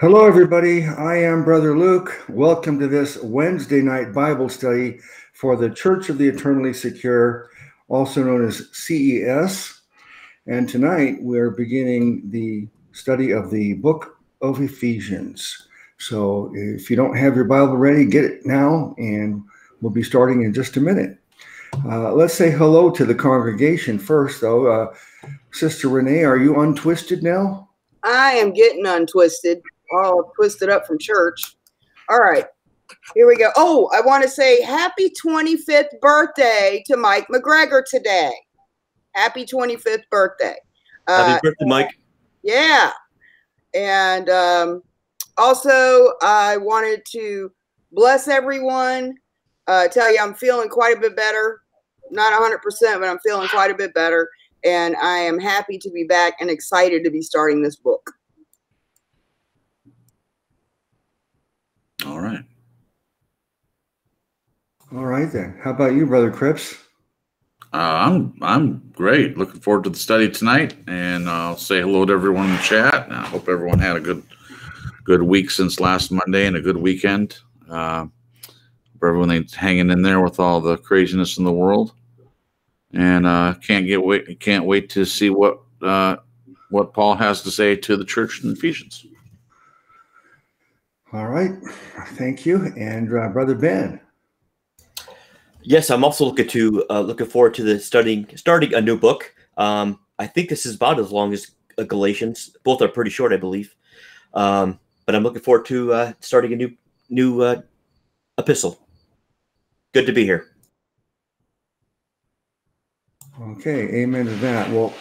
Hello, everybody. I am Brother Luke. Welcome to this Wednesday night Bible study for the Church of the Eternally Secure, also known as CES. And tonight we're beginning the study of the book of Ephesians. So if you don't have your Bible ready, get it now, and we'll be starting in just a minute. Uh, let's say hello to the congregation first, though. Uh, Sister Renee, are you untwisted now? I am getting untwisted all twisted up from church. All right, here we go. Oh, I want to say happy 25th birthday to Mike McGregor today. Happy 25th birthday. Happy uh, birthday, Mike. Yeah. And um, also, I wanted to bless everyone, uh, tell you I'm feeling quite a bit better. Not 100%, but I'm feeling quite a bit better. And I am happy to be back and excited to be starting this book. All right. All right then. How about you, brother Cripps? Uh, I'm I'm great. Looking forward to the study tonight, and I'll say hello to everyone in the chat. And I hope everyone had a good good week since last Monday and a good weekend. Uh, for everyone's hanging in there with all the craziness in the world, and uh, can't get wait can't wait to see what uh, what Paul has to say to the church in Ephesians. All right. Thank you. And uh, Brother Ben. Yes, I'm also looking to uh, looking forward to the studying starting a new book. Um, I think this is about as long as uh, Galatians. Both are pretty short, I believe. Um, but I'm looking forward to uh, starting a new new uh, epistle. Good to be here. Okay, amen to that. Well,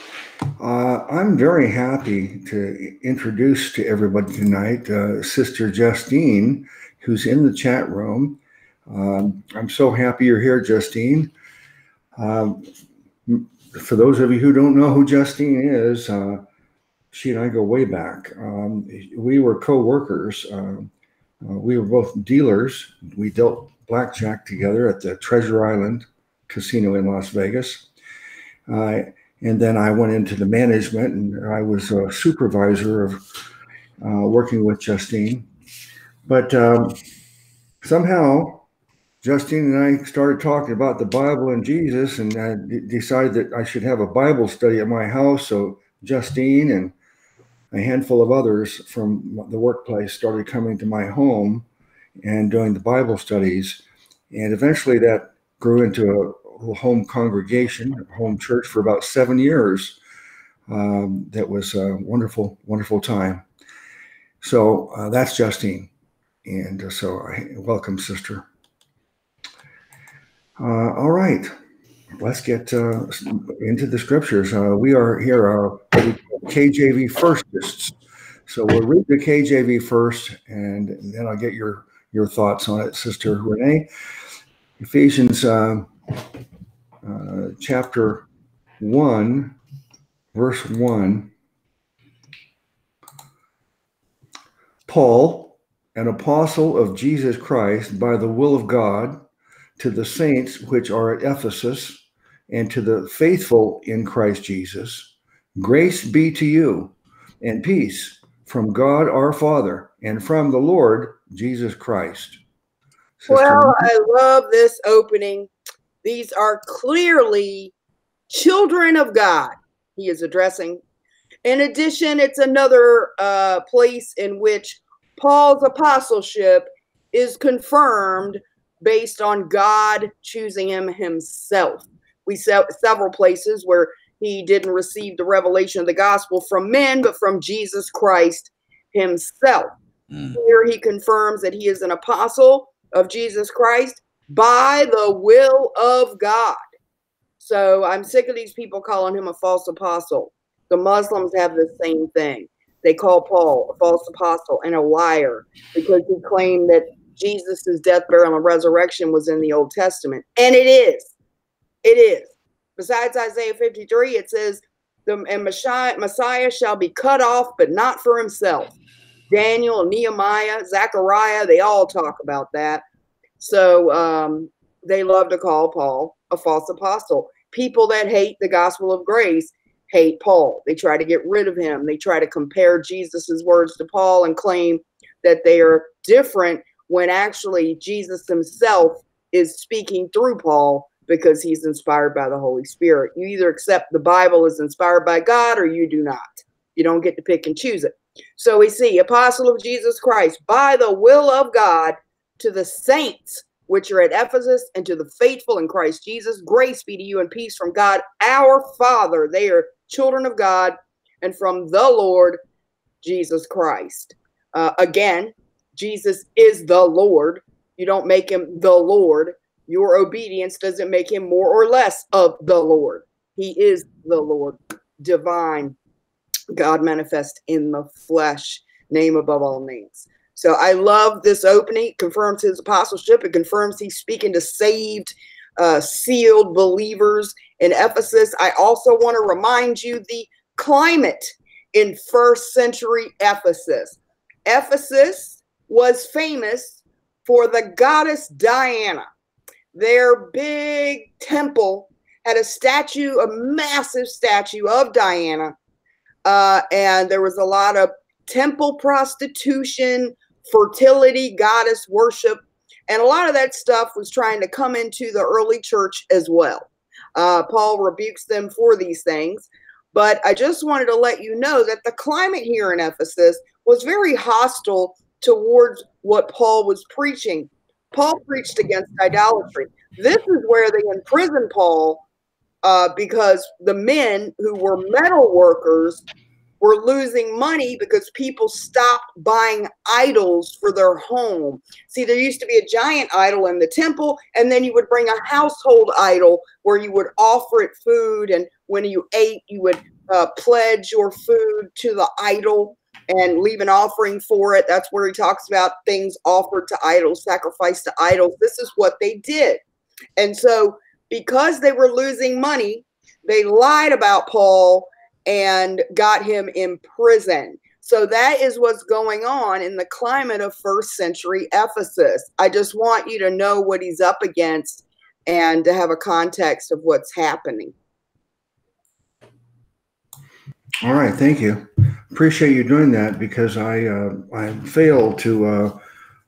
uh, I'm very happy to introduce to everybody tonight uh, Sister Justine, who's in the chat room. Um, I'm so happy you're here, Justine. Um, for those of you who don't know who Justine is, uh, she and I go way back. Um, we were co workers. Uh, uh, we were both dealers. We dealt blackjack together at the Treasure Island Casino in Las Vegas. Uh, and then I went into the management, and I was a supervisor of uh, working with Justine. But um, somehow, Justine and I started talking about the Bible and Jesus, and I d- decided that I should have a Bible study at my house. So Justine and a handful of others from the workplace started coming to my home and doing the Bible studies. And eventually that grew into home congregation, home church for about seven years. Um, that was a wonderful, wonderful time. So uh, that's Justine. And uh, so I welcome, sister. Uh, all right, let's get uh, into the scriptures. Uh, we are here, uh, KJV firstists. So we'll read the KJV first, and then I'll get your your thoughts on it, Sister Renee. Ephesians uh, chapter 1, verse 1. Paul, an apostle of Jesus Christ by the will of God, to the saints which are at Ephesus, and to the faithful in Christ Jesus, grace be to you and peace from God our Father and from the Lord Jesus Christ. Sister well, I love this opening these are clearly children of God he is addressing. In addition, it's another uh, place in which Paul's apostleship is confirmed based on God choosing him himself. We saw several places where he didn't receive the revelation of the gospel from men, but from Jesus Christ himself. Mm. Here he confirms that he is an apostle of Jesus Christ by the will of God. So I'm sick of these people calling him a false apostle. The Muslims have the same thing. They call Paul a false apostle and a liar because he claimed that Jesus' death, burial, and resurrection was in the Old Testament. And it is. It is. Besides Isaiah 53, it says, the and Messiah, Messiah shall be cut off, but not for himself. Daniel, Nehemiah, Zechariah, they all talk about that. So um, they love to call Paul a false apostle. People that hate the gospel of grace hate Paul. They try to get rid of him. They try to compare Jesus's words to Paul and claim that they are different when actually Jesus himself is speaking through Paul because he's inspired by the Holy Spirit. You either accept the Bible is inspired by God or you do not. You don't get to pick and choose it. So we see apostle of Jesus Christ by the will of God to the saints which are at Ephesus and to the faithful in Christ Jesus. Grace be to you and peace from God our Father. They are children of God and from the Lord Jesus Christ. Uh, again, Jesus is the Lord. You don't make him the Lord. Your obedience doesn't make him more or less of the Lord. He is the Lord, divine, God manifest in the flesh, name above all names. So I love this opening. It confirms his apostleship. It confirms he's speaking to saved, uh, sealed believers in Ephesus. I also want to remind you the climate in first century Ephesus. Ephesus was famous for the goddess Diana. Their big temple had a statue, a massive statue of Diana. Uh, and there was a lot of temple prostitution, fertility, goddess worship. And a lot of that stuff was trying to come into the early church as well. Uh, Paul rebukes them for these things. But I just wanted to let you know that the climate here in Ephesus was very hostile towards what Paul was preaching. Paul preached against idolatry. This is where they imprisoned Paul uh, because the men who were metal workers were losing money because people stopped buying idols for their home. See, there used to be a giant idol in the temple, and then you would bring a household idol where you would offer it food, and when you ate, you would uh, pledge your food to the idol and leave an offering for it. That's where he talks about things offered to idols, sacrificed to idols. This is what they did. And so, because they were losing money, they lied about Paul and got him in prison. So that is what's going on in the climate of first century Ephesus. I just want you to know what he's up against and to have a context of what's happening. All right, thank you. Appreciate you doing that because I uh, I failed to uh,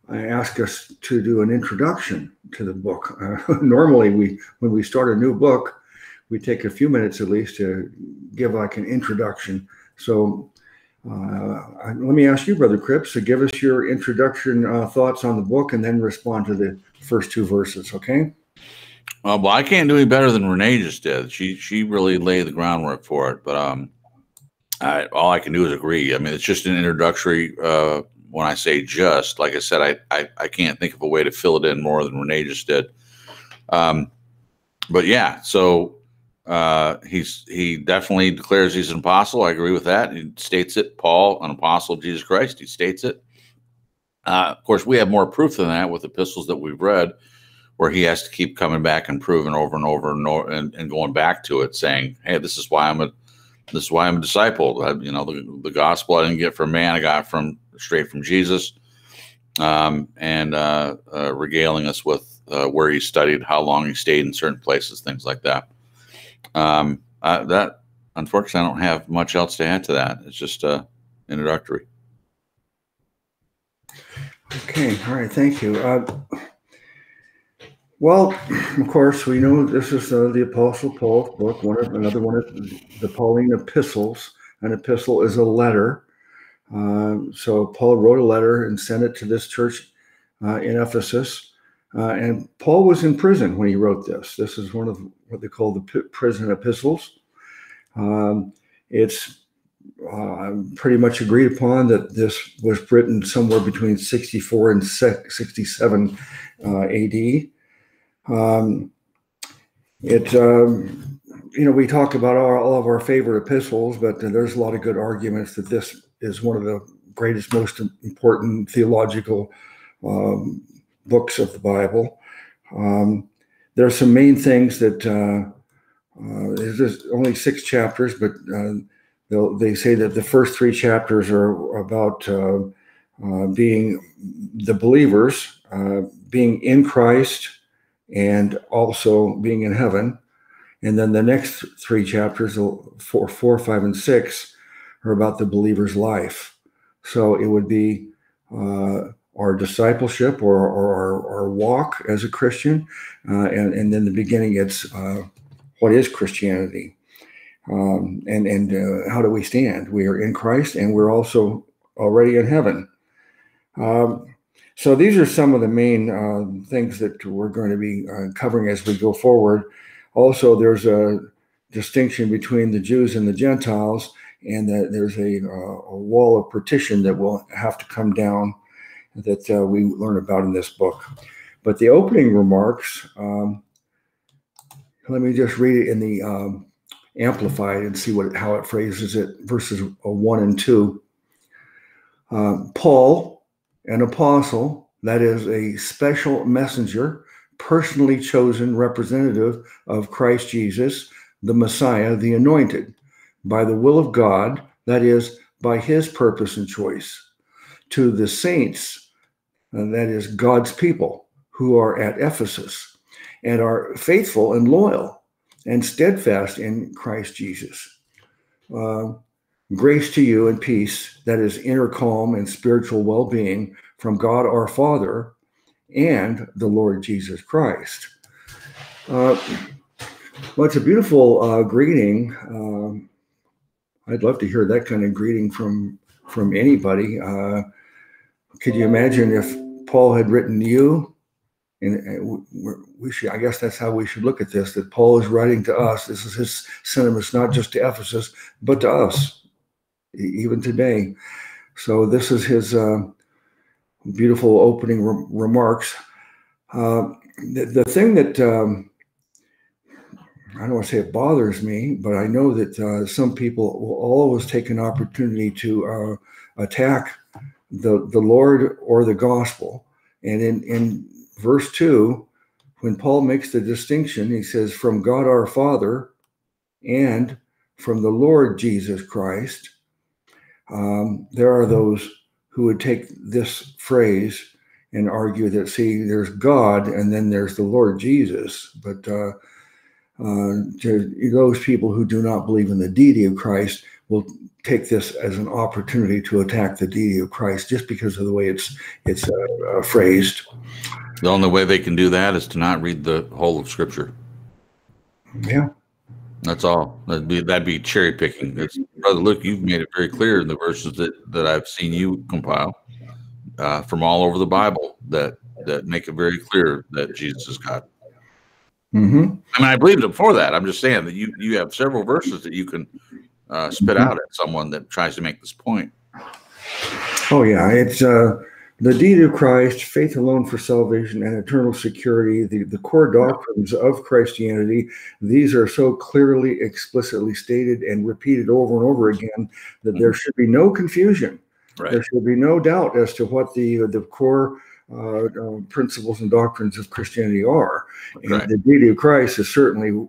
I ask us to do an introduction to the book. Uh, normally, we when we start a new book, we take a few minutes at least to give like an introduction. So uh, let me ask you, Brother Cripps, to give us your introduction uh, thoughts on the book and then respond to the first two verses, okay? Uh, well, I can't do any better than Renee just did. She she really laid the groundwork for it. But um, I, all I can do is agree. I mean, it's just an introductory. Uh, when I say just, like I said, I, I I can't think of a way to fill it in more than Renee just did. Um, but yeah, so uh, he's he definitely declares he's an apostle. I agree with that. He states it. Paul, an apostle of Jesus Christ, he states it. Uh, of course, we have more proof than that with epistles that we've read, where he has to keep coming back and proving over and over and, over, and, and going back to it, saying, "Hey, this is why I'm a this is why I'm a disciple. I, you know, the, the gospel I didn't get from man; I got from straight from Jesus." Um, and uh, uh, regaling us with uh, where he studied, how long he stayed in certain places, things like that. Um, uh, that unfortunately, I don't have much else to add to that. It's just uh, introductory. Okay, all right, thank you. Uh, well, of course, we know this is uh, the Apostle Paul's book. One of another one of the Pauline epistles. An epistle is a letter. Uh, so Paul wrote a letter and sent it to this church uh, in Ephesus. Uh, and Paul was in prison when he wrote this. This is one of what they call the p- prison epistles. Um, it's uh, pretty much agreed upon that this was written somewhere between 64 and 67 uh, AD. Um, it, um, you know, we talk about our, all of our favorite epistles, but there's a lot of good arguments that this is one of the greatest, most important theological um, books of the Bible. Um, there are some main things that uh, uh, there's only six chapters, but uh, they say that the first three chapters are about uh, uh, being the believers, uh, being in Christ, and also being in heaven. And then the next three chapters, four, four, five, and six, are about the believer's life. So it would be uh, our discipleship or, our, our, walk as a Christian. Uh, and, and then the beginning, it's uh, what is Christianity? Um, and and uh, how do we stand? We are in Christ and we're also already in heaven. Um, so these are some of the main uh, things that we're going to be uh, covering as we go forward. Also, there's a distinction between the Jews and the Gentiles, and that there's a, uh, a wall of partition that will have to come down that uh, we learn about in this book. But the opening remarks, um, let me just read it in the um, Amplified and see what how it phrases it, verses uh, one and two. Uh, Paul, an apostle, that is a special messenger, personally chosen representative of Christ Jesus, the Messiah, the anointed, by the will of God, that is, by his purpose and choice, to the saints, and that is God's people who are at Ephesus and are faithful and loyal and steadfast in Christ Jesus. Uh, grace to you and peace, that is inner calm and spiritual well being from God our Father and the Lord Jesus Christ. Uh, well, it's a beautiful uh, greeting. Um, I'd love to hear that kind of greeting from from anybody. Uh, could you imagine if Paul had written you? And we should, I guess that's how we should look at this. That Paul is writing to us. This is his sentiments, not just to Ephesus, but to us, even today. So this is his uh, beautiful opening re- remarks. Uh, the, the, thing that um, I don't want to say it bothers me, but I know that uh, some people will always take an opportunity to uh, attack the the Lord or the gospel. And in in verse two, when Paul makes the distinction, he says, "From God our Father and from the Lord Jesus Christ." Um, there are those who would take this phrase and argue that see, there's God and then there's the Lord Jesus, but uh, uh, to those people who do not believe in the deity of Christ will take this as an opportunity to attack the deity of Christ just because of the way it's it's uh, uh, phrased. The only way they can do that is to not read the whole of Scripture. Yeah, that's all. That'd be that'd be cherry picking. It's, Brother Luke, you've made it very clear in the verses that that I've seen you compile uh, from all over the Bible that that make it very clear that Jesus is God. Mm-hmm. I mean, I believed it before that. I'm just saying that you you have several verses that you can uh, spit mm-hmm. out at someone that tries to make this point. Oh yeah, it's uh, the deity of Christ, faith alone for salvation and eternal security, the, the core doctrines of Christianity. These are so clearly, explicitly stated and repeated over and over again that there should be no confusion. Right. There should be no doubt as to what the the core uh, uh, principles and doctrines of Christianity are. And right. the deity of Christ is certainly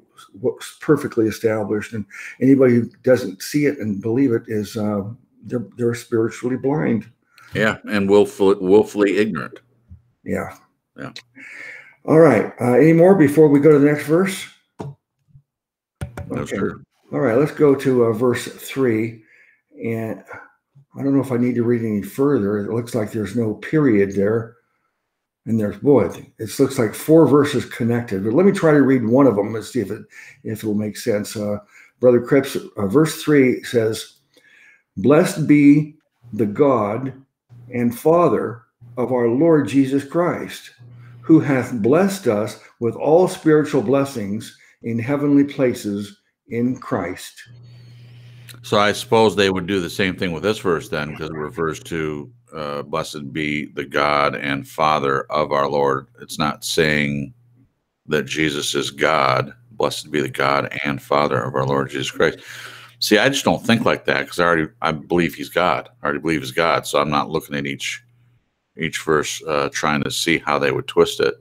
perfectly established, and anybody who doesn't see it and believe it is uh, they're they're spiritually blind. Yeah, and willfully, willfully ignorant. Yeah. Yeah. All right. Uh, any more before we go to the next verse? Okay. Sir. All right. Let's go to uh, verse three. And I don't know if I need to read any further. It looks like there's no period there. And there's boy, it looks like four verses connected. But let me try to read one of them and see if it if it will make sense. Uh, Brother Cripps, uh, verse three says, "Blessed be the God and Father of our Lord Jesus Christ, who hath blessed us with all spiritual blessings in heavenly places in Christ. So I suppose they would do the same thing with this verse then, because it refers to uh, blessed be the God and Father of our Lord. It's not saying that Jesus is God. Blessed be the God and Father of our Lord Jesus Christ. See, I just don't think like that because I already I believe he's God. I already believe he's God, so I'm not looking at each each verse uh, trying to see how they would twist it.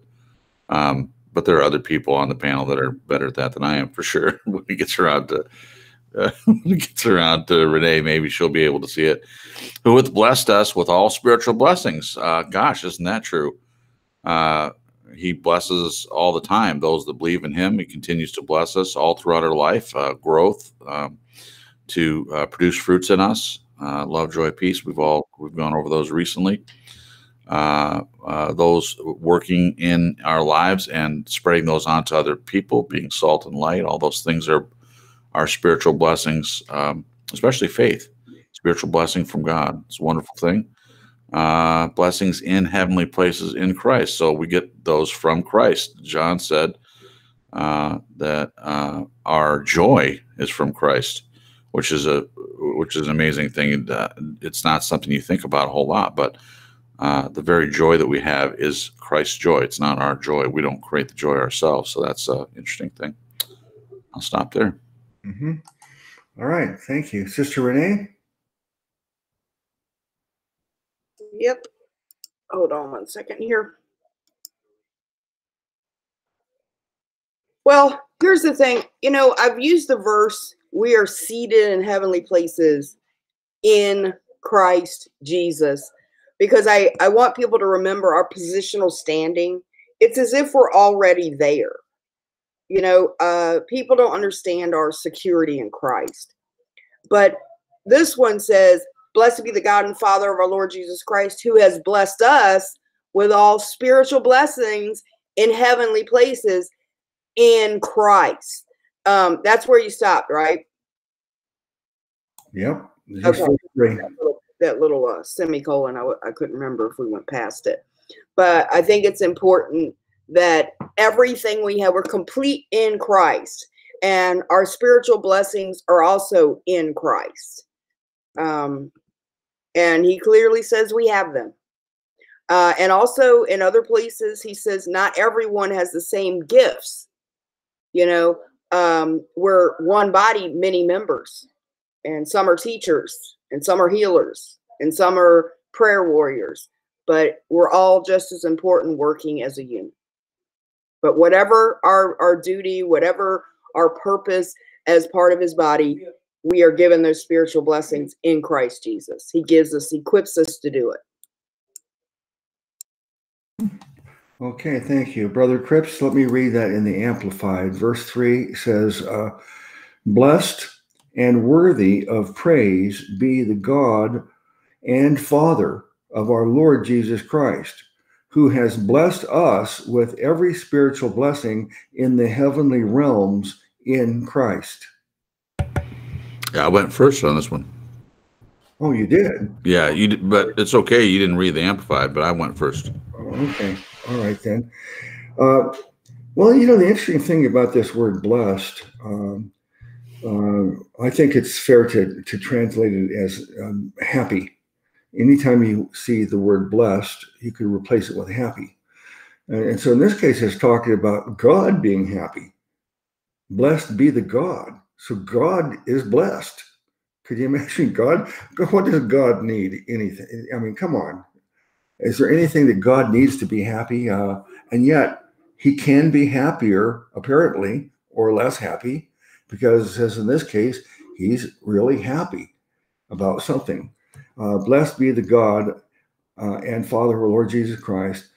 Um, but there are other people on the panel that are better at that than I am for sure. when he gets around to uh, gets around to Renee, maybe she'll be able to see it. Who hath blessed us with all spiritual blessings? Uh, gosh, isn't that true? Uh, he blesses us all the time those that believe in him. He continues to bless us all throughout our life, uh, growth. Um, to uh, produce fruits in us. Uh, love, joy, peace. We've all we've gone over those recently. those working in our lives and spreading those on to other people, being salt and light. All those things are are spiritual blessings, um, especially faith, spiritual blessing from God. It's a wonderful thing. Uh, blessings in heavenly places in Christ. So we get those from Christ. John said uh, that uh, our joy is from Christ, which is a which is an amazing thing. it's not something you think about a whole lot, but uh, the very joy that we have is Christ's joy. It's not our joy. We don't create the joy ourselves. So that's an interesting thing. I'll stop there. Mm-hmm. All right. Thank you. Sister Renee? Yep. Hold on one second here. Well, here's the thing. You know, I've used the verse, we are seated in heavenly places in Christ Jesus because I, I want people to remember our positional standing. It's as if we're already there. You know, uh, people don't understand our security in Christ. But this one says, Blessed be the God and Father of our Lord Jesus Christ, who has blessed us with all spiritual blessings in heavenly places in Christ. Um, that's where you stopped, right? Yep. Okay that little uh, semicolon. I w- I couldn't remember if we went past it, but I think it's important that everything we have, we're complete in Christ, and our spiritual blessings are also in Christ. Um, and He clearly says we have them. Uh, and also in other places, He says not everyone has the same gifts. You know, um, we're one body, many members, and some are teachers, and some are healers, and some are prayer warriors, but we're all just as important working as a unit. But whatever our, our duty, whatever our purpose as part of his body, we are given those spiritual blessings in Christ Jesus. He gives us, equips us to do it. Okay, thank you. Brother Cripps, let me read that in the Amplified. Verse 3 says, uh, Blessed and worthy of praise be the God and Father of our Lord Jesus Christ, who has blessed us with every spiritual blessing in the heavenly realms in Christ. Yeah, I went first on this one. Oh, you did? Yeah, you did, but it's okay. You didn't read the Amplified, but I went first. Oh, okay. All right, then. Uh, well, you know, the interesting thing about this word blessed, um, uh, I think it's fair to, to translate it as um, happy. Anytime you see the word blessed, you could replace it with happy. And, so in this case, it's talking about God being happy. Blessed be the God. So God is blessed. Could you imagine God? What does God need? Anything? I mean, come on. Is there anything that God needs to be happy? Uh, and yet, he can be happier, apparently, or less happy because, as in this case, he's really happy about something. Uh, blessed be the God uh, and Father of our Lord Jesus Christ.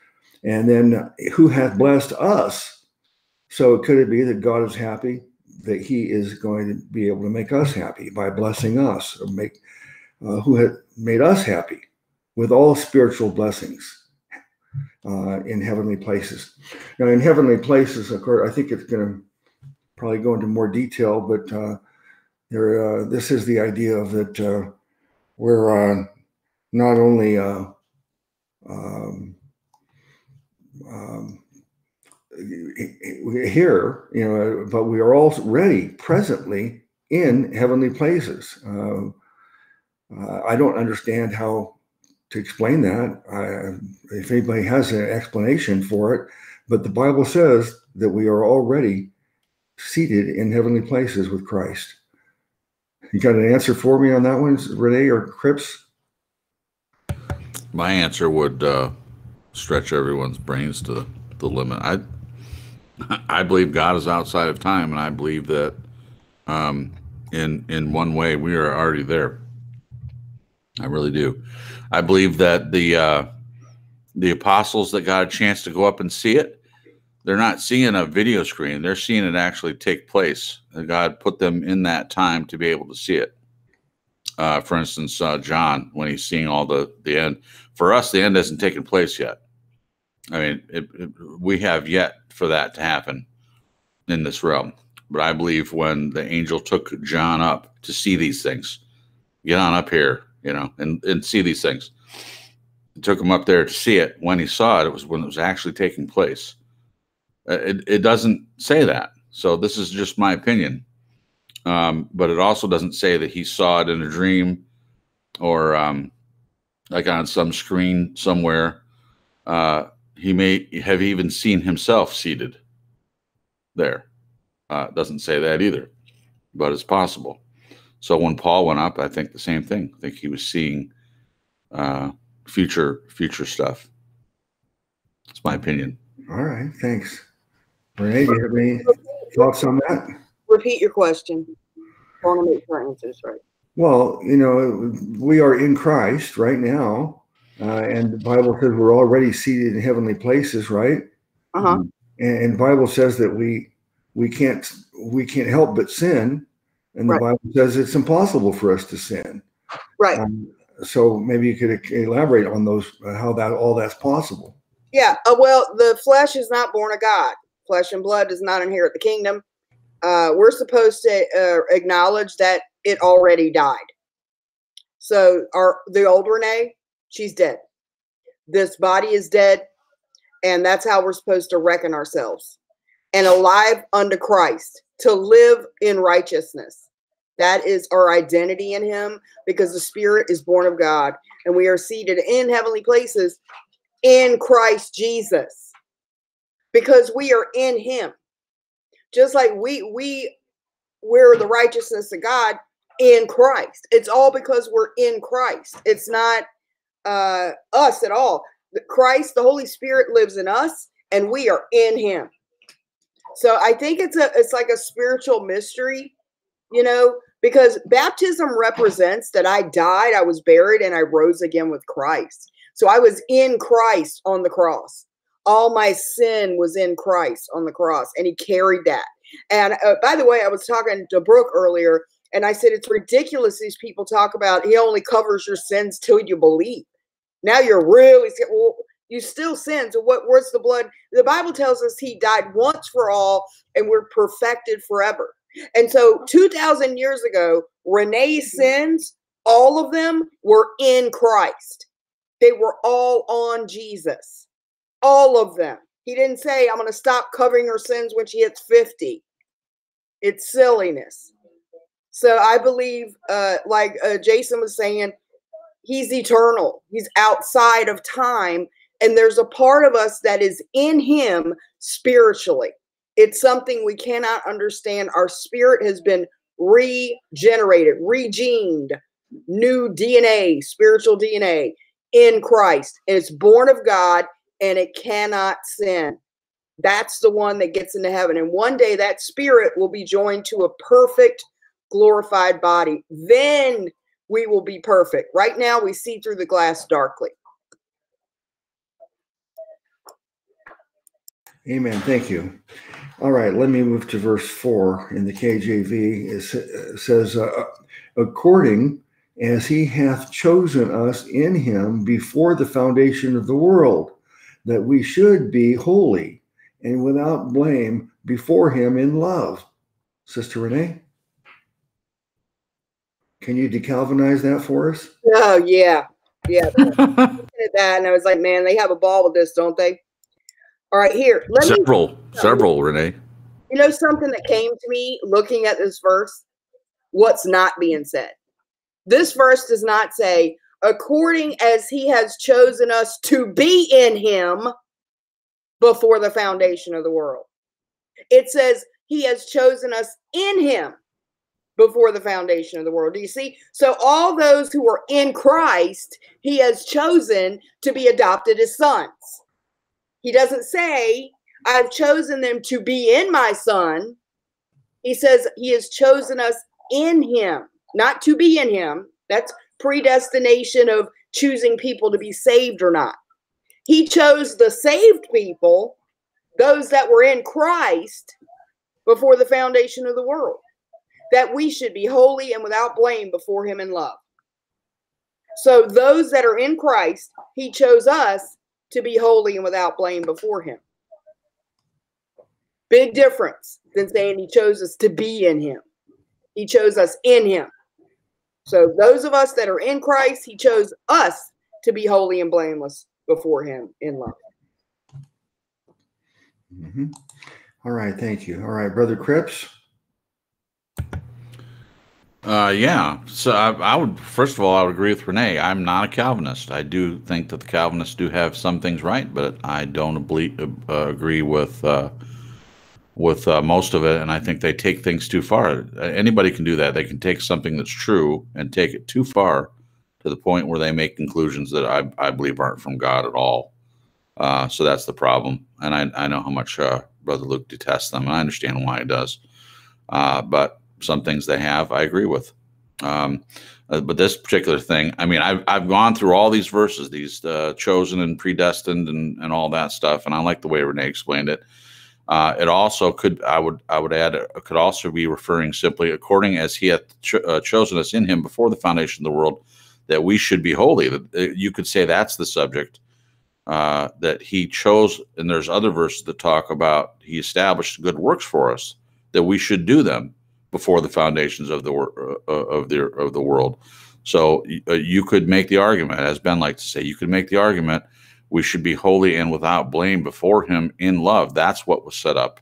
And then who hath blessed us? So could it be that God is happy that he is going to be able to make us happy by blessing us or make uh, who had made us happy with all spiritual blessings uh, in heavenly places. Now, in heavenly places, of course, I think it's going to probably go into more detail, but uh, there, uh, this is the idea of that we're uh, not only uh, um, um, here, you know, but we are already presently in heavenly places. Uh, I don't understand how to explain that. I, if anybody has an explanation for it, but the Bible says that we are already seated in heavenly places with Christ. You got an answer for me on that one, Renee or Cripps? My answer would uh, stretch everyone's brains to the limit. I I believe God is outside of time, and I believe that um, in in one way we are already there. I really do. I believe that the uh, the apostles that got a chance to go up and see it they're not seeing a video screen they're seeing it actually take place god put them in that time to be able to see it Uh, for instance, uh, John, when he's seeing all the the end. For us, the end hasn't taken place yet. I mean, it, it, we have yet for that to happen in this realm. But I believe when the angel took John up to see these things, get on up here, you know, and, and see these things. It took him up there to see it. When he saw it, it was when it was actually taking place. Uh, it, it doesn't say that. So this is just my opinion. Um, but it also doesn't say that he saw it in a dream or um, like on some screen somewhere. Uh, he may have even seen himself seated there. Uh, doesn't say that either, but it's possible. So when Paul went up, I think the same thing. I think he was seeing uh, future future stuff. It's my opinion. All right, thanks. Renee, do you have any thoughts on that? Repeat your question. I want to make sure I answer this right. Well, you know, we are in Christ right now, uh, and the Bible says we're already seated in heavenly places, right? Uh huh. And, and Bible says that we we can't we can't help but sin, and the Right. Bible says it's impossible for us to sin. Right. Um, so maybe you could elaborate on those uh, how that all that's possible. Yeah. Uh, well, the flesh is not born of God. Flesh and blood does not inherit the kingdom. Uh, we're supposed to uh, acknowledge that it already died. So our the old Renee, she's dead. This body is dead, and that's how we're supposed to reckon ourselves. And alive unto Christ to live in righteousness. That is our identity in Him because the Spirit is born of God, and we are seated in heavenly places in Christ Jesus because we are in him. Just like we we we're the righteousness of God in Christ. It's all because we're in Christ. It's not uh us at all. The Christ the Holy Spirit lives in us and we are in him. So I think it's a it's like a spiritual mystery you know because baptism represents that I died I was buried and I rose again with Christ. So I was in Christ on the cross. All my sin was in Christ on the cross, and He carried that. And uh, by the way, I was talking to Brooke earlier, and I said it's ridiculous these people talk about He only covers your sins till you believe. Now you're really well, you still sin. So what? Where's the blood? The Bible tells us He died once for all, and we're perfected forever. And so, two thousand years ago, Renee's sins, all of them were in Christ they were all on Jesus. All of them. He didn't say, I'm going to stop covering her sins when she hits 50. It's silliness. So I believe, uh, like uh, Jason was saying, he's eternal, he's outside of time. And there's a part of us that is in him spiritually. It's something we cannot understand. Our spirit has been regenerated, regened, new DNA, spiritual DNA in Christ. And it's born of God and it cannot sin. That's the one that gets into heaven. And one day that spirit will be joined to a perfect, glorified body. Then we will be perfect. Right now, we see through the glass darkly. Amen. Thank you. All right, let me move to verse four in the KJV. It uh, says, uh, "According as He hath chosen us in Him before the foundation of the world, that we should be holy and without blame before Him in love." Sister Renee, can you decalvinize that for us? Oh, yeah. Yeah. I that and I was like, man, they have a ball with this, don't they? All right, here. Let me Several, several, Renee. You know something that came to me looking at this verse? What's not being said? This verse does not say, according as he has chosen us to be in him before the foundation of the world. It says, he has chosen us in him before the foundation of the world. Do you see? So, all those who are in Christ, he has chosen to be adopted as sons. He doesn't say, I've chosen them to be in my son. He says he has chosen us in him, not to be in him. That's predestination of choosing people to be saved or not. He chose the saved people, those that were in Christ before the foundation of the world, that we should be holy and without blame before him in love. So those that are in Christ, he chose us to be holy and without blame before him. Big difference than saying he chose us to be in him. He chose us in him. So those of us that are in Christ, he chose us to be holy and blameless before him in love. Mm-hmm. All right, thank you. All right, Brother Cripps. Uh, yeah. So I, I, would first of all, I would agree with Renee. I'm not a Calvinist. I do think that the Calvinists do have some things right, but I don't uh, agree with uh, with uh, most of it, and I think they take things too far. Anybody can do that. They can take something that's true and take it too far to the point where they make conclusions that I, I believe aren't from God at all. Uh, so that's the problem. And I, I know how much uh, Brother Luke detests them, and I understand why he does. Uh, but some things they have, I agree with. Um, uh, but this particular thing, I mean, I've, I've gone through all these verses, these uh, chosen and predestined and, and all that stuff, and I like the way Renee explained it. Uh, it also could, I would, I would add, it could also be referring simply according as He hath uh, chosen us in Him before the foundation of the world, that we should be holy. That uh, you could say that's the subject uh, that He chose, and there's other verses that talk about He established good works for us that we should do them before the foundations of the uh, of the of the world. So uh, you could make the argument, as Ben likes to say, you could make the argument we should be holy and without blame before him in love. That's what was set up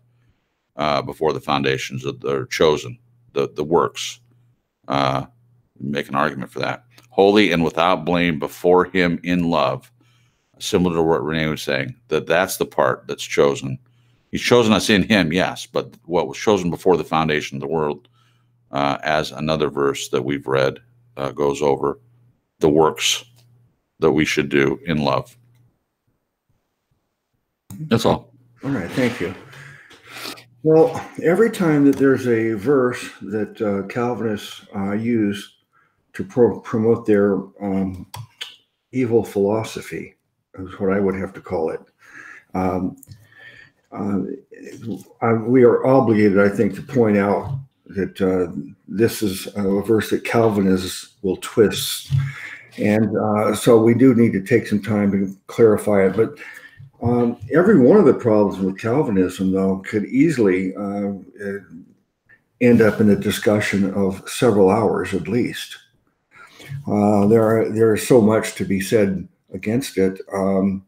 uh, before the foundations of the chosen, the, the works. Uh, make an argument for that. Holy and without blame before him in love. Similar to what Renee was saying, that that's the part that's chosen. He's chosen us in him, yes, but what was chosen before the foundation of the world, uh, as another verse that we've read uh, goes over, the works that we should do in love. That's all. All right, thank you. Well, every time that there's a verse that uh, Calvinists uh, use to pro- promote their um, evil philosophy, is what I would have to call it. Um, uh, I, we are obligated, I think, to point out that uh, this is a verse that Calvinists will twist. And uh, so we do need to take some time to clarify it. But um, every one of the problems with Calvinism, though, could easily uh, end up in a discussion of several hours at least. Uh, there, are, there is so much to be said against it. Um,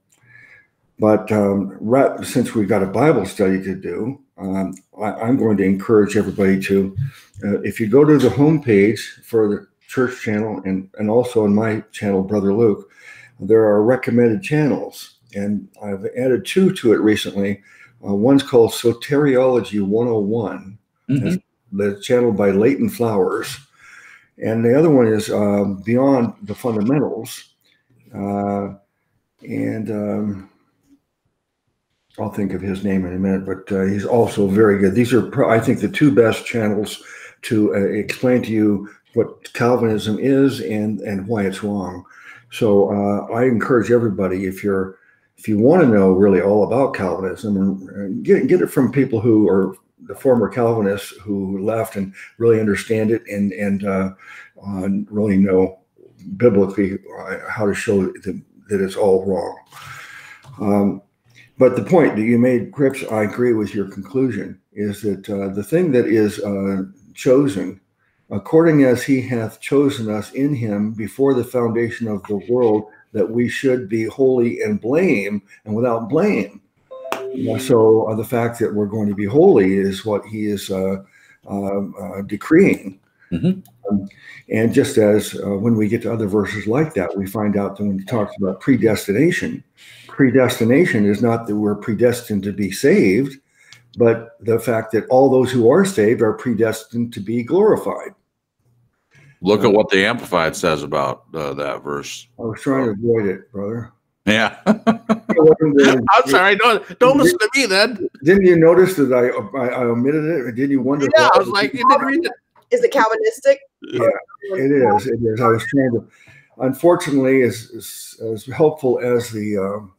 but um, right, since we've got a Bible study to do, um, I, am going to encourage everybody to, uh, if you go to the homepage for the church channel and, and also in my channel, Brother Luke, there are recommended channels and I've added two to it recently. Uh, one's called Soteriology 101, mm-hmm. the channel by Leighton Flowers, and the other one is uh, Beyond the Fundamentals, uh, and um, I'll think of his name in a minute. But uh, he's also very good. These are, I think, the two best channels to uh, explain to you what Calvinism is and and why it's wrong. So uh, I encourage everybody if you're if you want to know really all about Calvinism, get get it from people who are the former Calvinists who left and really understand it and and uh, uh, really know biblically uh, how to show that, that it's all wrong. Um, but the point that you made, Cripps, I agree with your conclusion, is that uh, the thing that is uh, chosen, according as he hath chosen us in him before the foundation of the world, that we should be holy and blame and without blame. So uh, the fact that we're going to be holy is what he is uh, um, uh, decreeing. Mm-hmm. Um, and just as uh, when we get to other verses like that, we find out that when he talks about predestination, predestination is not that we're predestined to be saved, but the fact that all those who are saved are predestined to be glorified. Look at what the Amplified says about uh, that verse. I was trying to avoid it, brother. Yeah. I'm sorry. Don't don't listen to me then. Didn't you notice that I I, I omitted it? Or did you wonder? Yeah, I was like, you didn't read it. Is it Calvinistic? Yeah, it is. It is. I was trying to. Unfortunately, as as, as helpful as the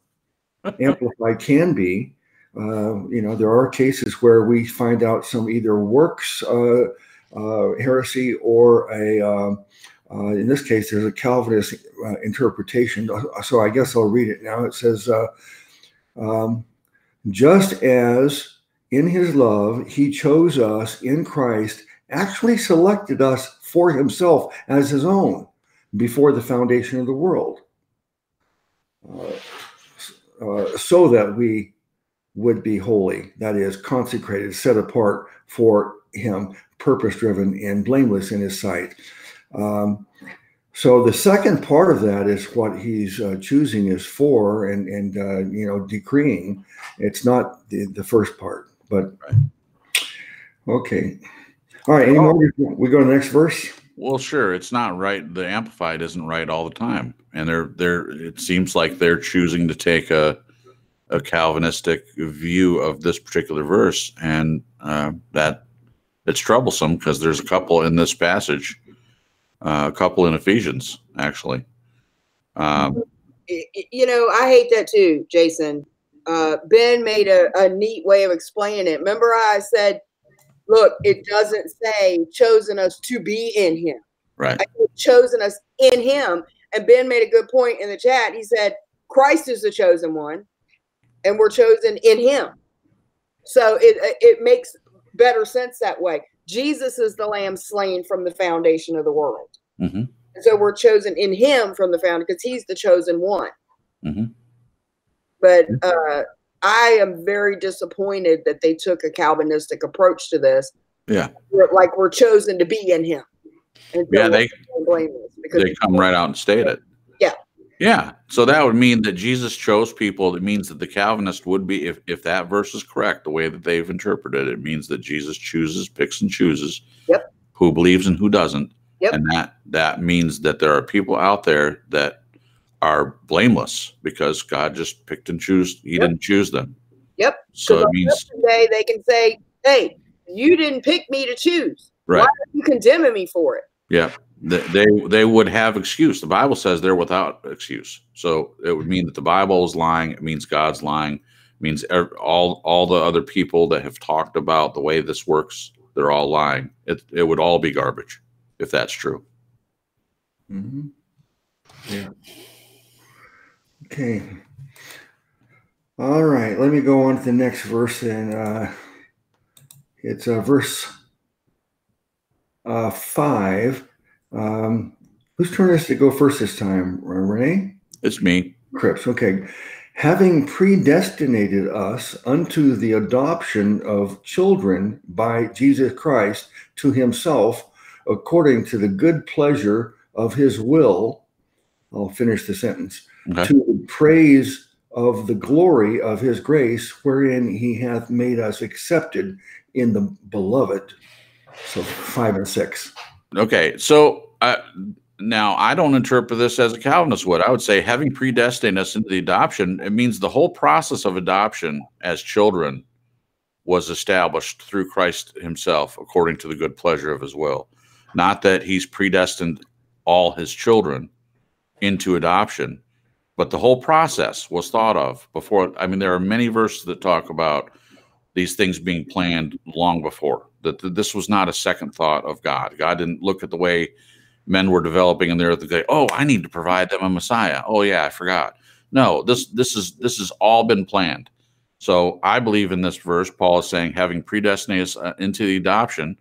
uh, Amplified can be, uh, you know, there are cases where we find out some either works. Uh, heresy or a, um, Uh, in this case, there's a Calvinist uh, interpretation. So I guess I'll read it now. It says, uh, um, just as in his love he chose us in Christ, actually selected us for himself as his own before the foundation of the world, uh, uh, so that we would be holy, that is, consecrated, set apart for him, purpose driven, and blameless in his sight. Um, so the second part of that is what he's uh, choosing is for and and uh, you know decreeing. It's not the, the first part, but right. okay. All right. Any more? We go to the next verse. Well, sure. It's not right. The amplified isn't right all the time, and they're they're. It seems like they're choosing to take a a Calvinistic view of this particular verse, and uh, that it's troublesome because there's a couple in this passage uh, a couple in Ephesians, actually. Um, you know, I hate that too, Jason. Uh, ben made a, a neat way of explaining it. Remember, I said, look, it doesn't say chosen us to be in him. Right. chosen us in him. And Ben made a good point in the chat. He said, Christ is the chosen one, and we're chosen in him. So it it makes better sense that way. Jesus is the lamb slain from the foundation of the world. Mm-hmm. So we're chosen in him from the foundation because he's the chosen one. Mm-hmm. But uh, I am very disappointed that they took a Calvinistic approach to this. Yeah. We're, like we're chosen to be in him. And yeah, they, they come right out and state it. Yeah. Yeah. So that would mean that Jesus chose people. It means that the Calvinist would be, if, if that verse is correct, the way that they've interpreted it, it means that Jesus chooses, picks and chooses yep. who believes and who doesn't. Yep. And that that means that there are people out there that are blameless because God just picked and choose. He yep. didn't choose them. Yep. So it means today they can say, "Hey, you didn't pick me to choose. Right. Why are you condemning me for it?" Yeah they they would have excuse. The Bible says they're without excuse. So it would mean that the Bible is lying. It means God's lying. It means all all the other people that have talked about the way this works, they're all lying. It it would all be garbage if that's true. Mm-hmm. Yeah. Okay. All right. Let me go on to the next verse, and uh, it's uh, verse uh, five. Um, whose turn is to go first this time? Renee? It's me. Cripps. Okay. Having predestinated us unto the adoption of children by Jesus Christ to himself, according to the good pleasure of his will. I'll finish the sentence. Okay. To the praise of the glory of his grace, wherein he hath made us accepted in the beloved. So five and six. Okay, so now I don't interpret this as a Calvinist would. I would say having predestined us into the adoption, it means the whole process of adoption as children was established through Christ Himself, according to the good pleasure of His will. Not that He's predestined all His children into adoption, but the whole process was thought of before. I mean, there are many verses that talk about these things being planned long before that this was not a second thought of God. God didn't look at the way men were developing in the earth say, "Oh, I need to provide them a Messiah." Oh yeah, I forgot. No, this this is this has all been planned. So I believe in this verse. Paul is saying, having predestinated uh, into the adoption,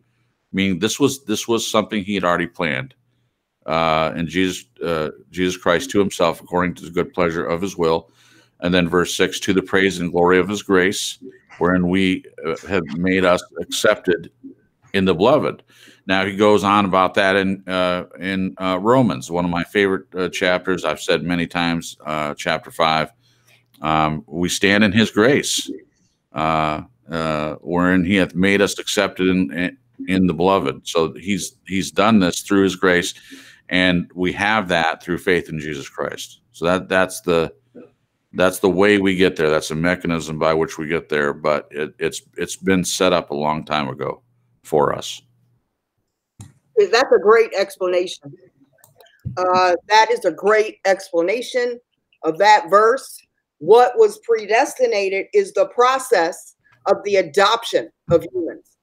meaning this was this was something he had already planned, uh, and Jesus uh, Jesus Christ to Himself according to the good pleasure of His will. And then verse six, to the praise and glory of His grace, wherein we uh, have made us accepted in the beloved. Now he goes on about that in uh, in uh, Romans, one of my favorite uh, chapters. I've said many times, uh, chapter five. Um, we stand in His grace, uh, wherein He hath made us accepted in, in the beloved. So He's He's done this through His grace, and we have that through faith in Jesus Christ. So that that's the that's the way we get there. That's a mechanism by which we get there, but it, it's it's been set up a long time ago for us. That's a great explanation. Uh, that is a great explanation of that verse. What was predestinated is the process of the adoption of humans.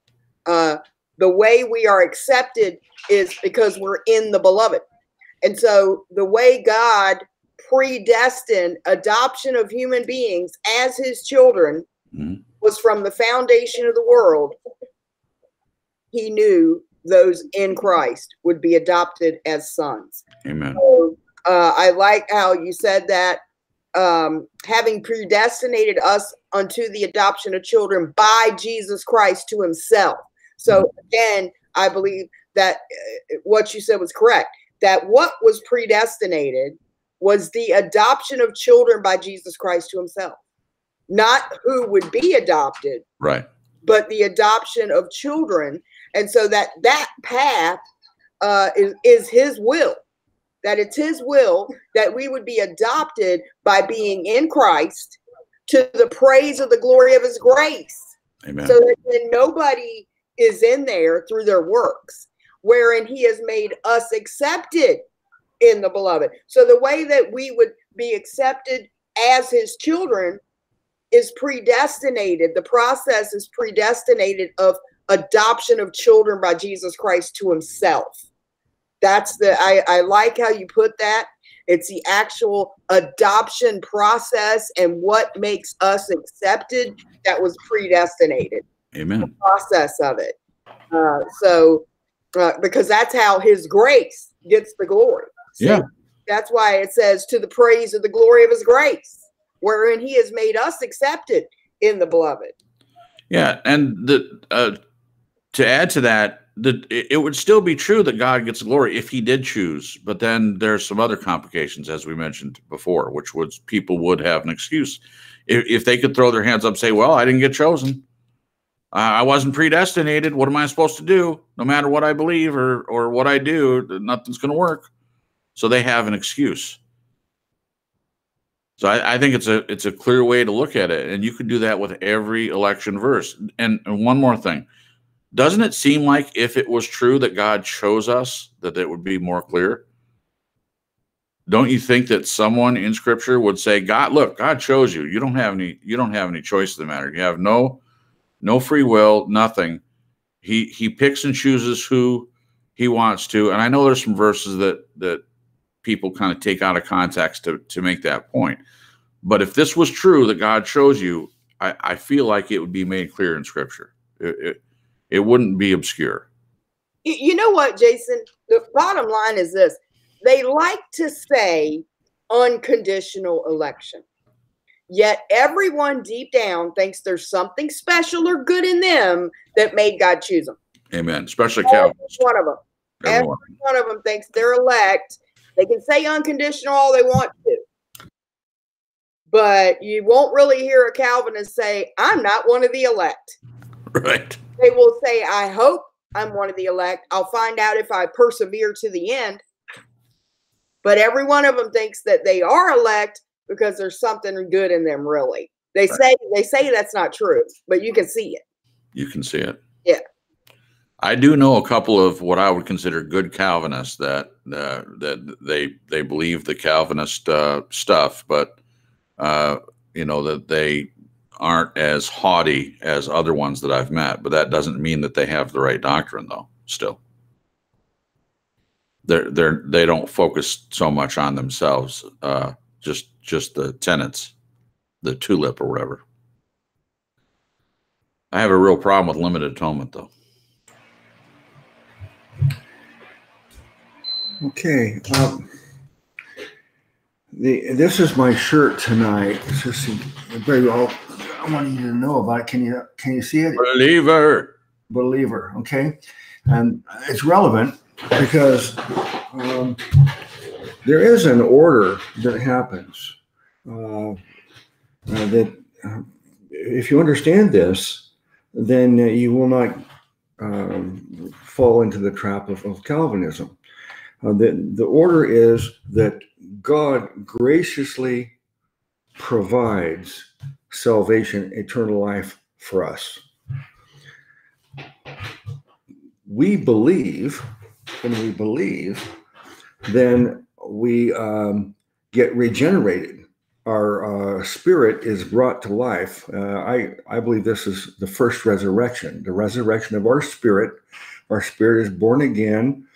Uh, the way we are accepted is because we're in the beloved. And so the way God predestined adoption of human beings as his children Mhm. was from the foundation of the world. He knew those in Christ would be adopted as sons. Amen. So, uh, I like how you said that um, having predestinated us unto the adoption of children by Jesus Christ to himself. So, again, I believe that uh, what you said was correct. That what was predestinated was the adoption of children by Jesus Christ to himself, not who would be adopted, Right. but the adoption of children. And so that that path uh, is, is his will, that it's his will that we would be adopted by being in Christ to the praise of the glory of his grace. Amen. So that then nobody is in there through their works, wherein he has made us accepted in the beloved. So the way that we would be accepted as his children is predestinated. The process is predestinated of adoption of children by Jesus Christ to himself. That's the I, I like how you put that. It's the actual adoption process and what makes us accepted that was predestinated Amen. process of it. Uh, so, uh, because that's how His grace gets the glory. Yeah. That's why it says, to the praise of the glory of His grace, wherein He has made us accepted in the beloved. Yeah, and the uh, to add to that, the it would still be true that God gets glory if He did choose, but then there's some other complications, as we mentioned before, which was people would have an excuse if, if they could throw their hands up, say, "Well, I didn't get chosen, I I wasn't predestinated. What am I supposed to do? No matter what I believe or or what I do, nothing's going to work." So they have an excuse. So I, I think it's a it's a clear way to look at it, and you can do that with every election verse. And, and one more thing, doesn't it seem like if it was true that God chose us, that it would be more clear? Don't you think that someone in Scripture would say, "God, look, God chose you. You don't have any. You don't have any choice in the matter. You have no, no free will, nothing. He He picks and chooses who He wants to." And I know there's some verses that that people kind of take out of context to to make that point. But if this was true that God chose you, I, I feel like it would be made clear in Scripture. It, it, it wouldn't be obscure. You, you know what, Jason? The bottom line is this they like to say unconditional election. Yet everyone deep down thinks there's something special or good in them that made God choose them. Amen. Especially Calvin. One of them. Every one of them thinks they're elect. They can say unconditional all they want to. But you won't really hear a Calvinist say, I'm not one of the elect. Right. They will say, I hope I'm one of the elect. I'll find out if I persevere to the end. But every one of them thinks that they are elect because there's something good in them, really. They Right. say they say that's not true, but you can see it. You can see it. Yeah. I do know a couple of what I would consider good Calvinists that uh, that they they believe the Calvinist uh, stuff, but uh, you know that they aren't as haughty as other ones that I've met. But that doesn't mean that they have the right doctrine, though. Still, they're they're they don't focus so much on themselves, uh, just just the tenets, the tulip or whatever. I have a real problem with limited atonement, though. Okay. Um, the this is my shirt tonight. It's just very well. I want you to know about. It. Can you can you see it? Believer. Believer. Okay, and it's relevant because um, there is an order that happens. Uh, uh, that uh, if you understand this, then uh, you will not um, fall into the trap of, of Calvinism. Uh, the, the order is that God graciously provides salvation, eternal life for us. We believe, when we believe, then we um, get regenerated. Our uh, spirit is brought to life. Uh, I, I believe this is the first resurrection, the resurrection of our spirit. Our spirit is born again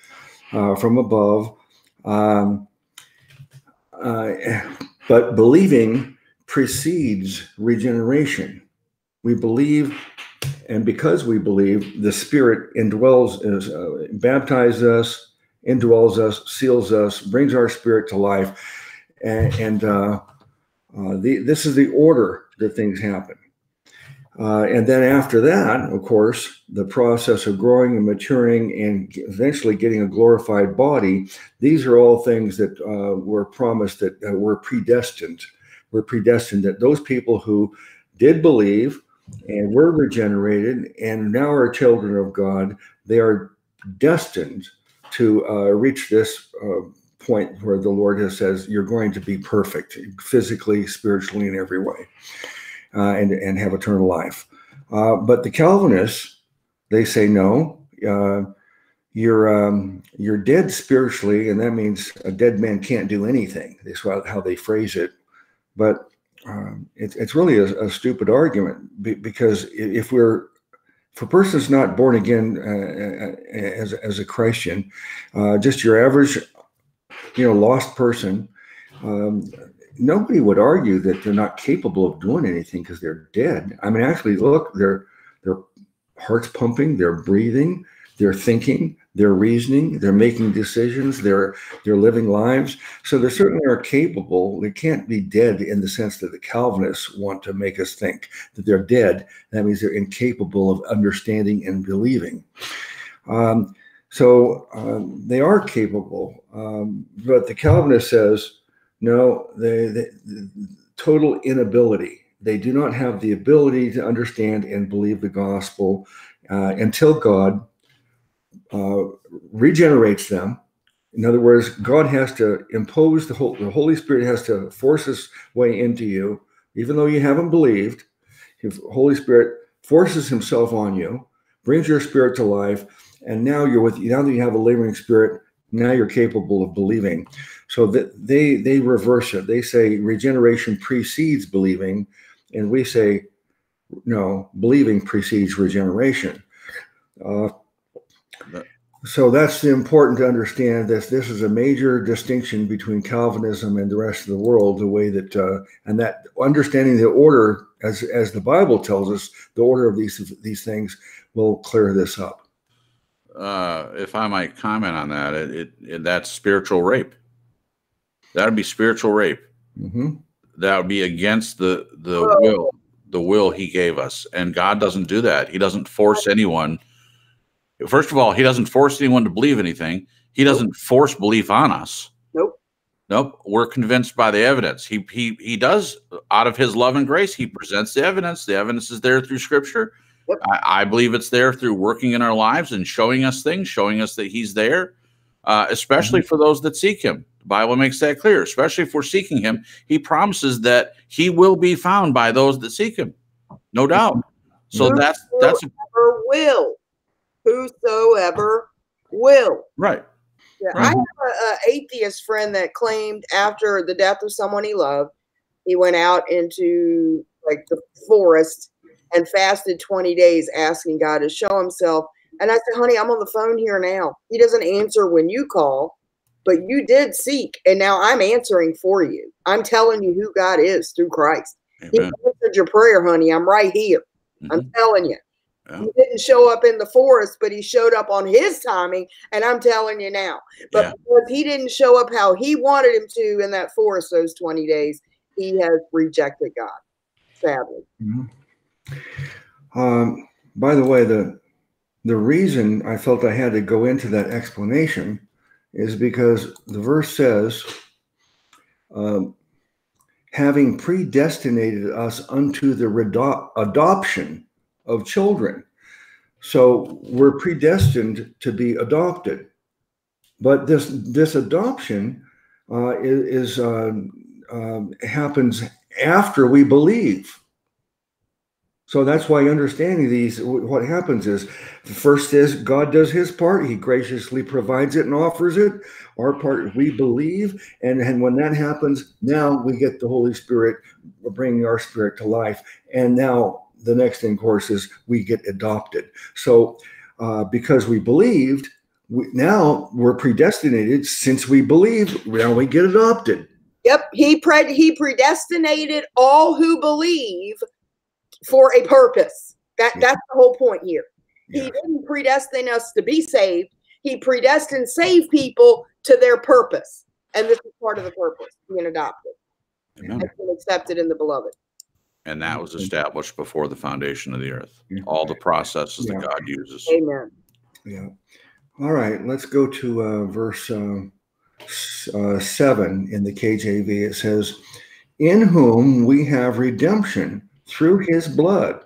uh, from above. Um, uh, but believing precedes regeneration. We believe, and because we believe, the Spirit indwells, uh, baptizes us, indwells us, seals us, brings our spirit to life, and, and uh, uh, the, this is the order that things happen. Uh, and then after that, of course, the process of growing and maturing and eventually getting a glorified body, these are all things that uh, were promised that were predestined. Were predestined that those people who did believe and were regenerated and now are children of God, they are destined to uh, reach this uh, point where the Lord has says, You're going to be perfect physically, spiritually, in every way uh, and, and have eternal life. Uh, but the Calvinists, they say no. Uh, you're um, you're dead spiritually, and that means a dead man can't do anything. That's how they phrase it. But um, it, it's really a, a stupid argument because if we're if a person's not born again uh, uh, as, as a Christian, uh, just your average, you know, lost person, um, nobody would argue that they're not capable of doing anything because they're dead. I mean, actually, look, their their heart's pumping, they're breathing, they're thinking, they're reasoning, they're making decisions, they're they're living lives. So they certainly are capable. They can't be dead in the sense that the Calvinists want to make us think that they're dead. That means they're incapable of understanding and believing. Um, so um, they are capable, um, but the Calvinist says no, they, they, total inability. They do not have the ability to understand and believe the gospel uh, until God uh, regenerates them. In other words, God has to impose the, whole, the Holy Spirit has to force His way into you, even though you haven't believed. The Holy Spirit forces Himself on you, brings your spirit to life, and now you're with. Now that you have a laboring spirit, now you're capable of believing. So that they they reverse it. They say regeneration precedes believing, and we say no, believing precedes regeneration. Uh, so that's important to understand that this is a major distinction between Calvinism and the rest of the world. The way that uh, and that understanding the order, as as the Bible tells us, the order of these these things will clear this up. Uh, if I might comment on that, it, it, it that's spiritual rape. That would be spiritual rape. Mm-hmm. That would be against the the will the will He gave us, and God doesn't do that. He doesn't force anyone. First of all, He doesn't force anyone to believe anything. He doesn't nope. force belief on us. Nope. Nope. We're convinced by the evidence. He he he does out of His love and grace. He presents the evidence. The evidence is there through Scripture. Yep. I, I, believe it's there through working in our lives and showing us things, showing us that He's there, uh, especially mm-hmm. for those that seek Him. The Bible makes that clear, especially if we're seeking him. He promises that he will be found by those that seek him. No doubt. So Whosoever that's that's will. Whosoever will. Right. Yeah, right. I have an atheist friend that claimed after the death of someone he loved, he went out into like the forest and fasted 20 days asking God to show himself. And I said, honey, I'm on the phone here now. He doesn't answer when you call but you did seek, and now I'm answering for you. I'm telling you who God is through Christ. Amen. He answered your prayer, honey. I'm right here. Mm-hmm. I'm telling you. Yeah. He didn't show up in the forest, but he showed up on his timing, and I'm telling you now. But yeah. because he didn't show up how he wanted him to in that forest those 20 days, he has rejected God, sadly. Mm-hmm. Um, by the way, the the reason I felt I had to go into that explanation is because the verse says, um, having predestinated us unto the redo- adoption of children. So we're predestined to be adopted. But this, this adoption uh, is, uh, uh, happens after we believe. So that's why understanding these, what happens is, first is God does His part; He graciously provides it and offers it. Our part, we believe, and and when that happens, now we get the Holy Spirit bringing our spirit to life, and now the next thing, of course, is we get adopted. So uh, because we believed, we, now we're predestinated since we believe. Now we get adopted. Yep, he pre- he predestinated all who believe for a purpose. That Yeah. that's the whole point here. Yeah. He didn't predestine us to be saved. He predestined save people to their purpose, and this is part of the purpose being adopted Amen. and being accepted in the beloved. And that was established before the foundation of the earth. Yeah. All the processes Yeah. that God uses. Amen. Yeah. All right. Let's go to uh, verse uh, uh, seven in the KJV. It says, "In whom we have redemption through His blood,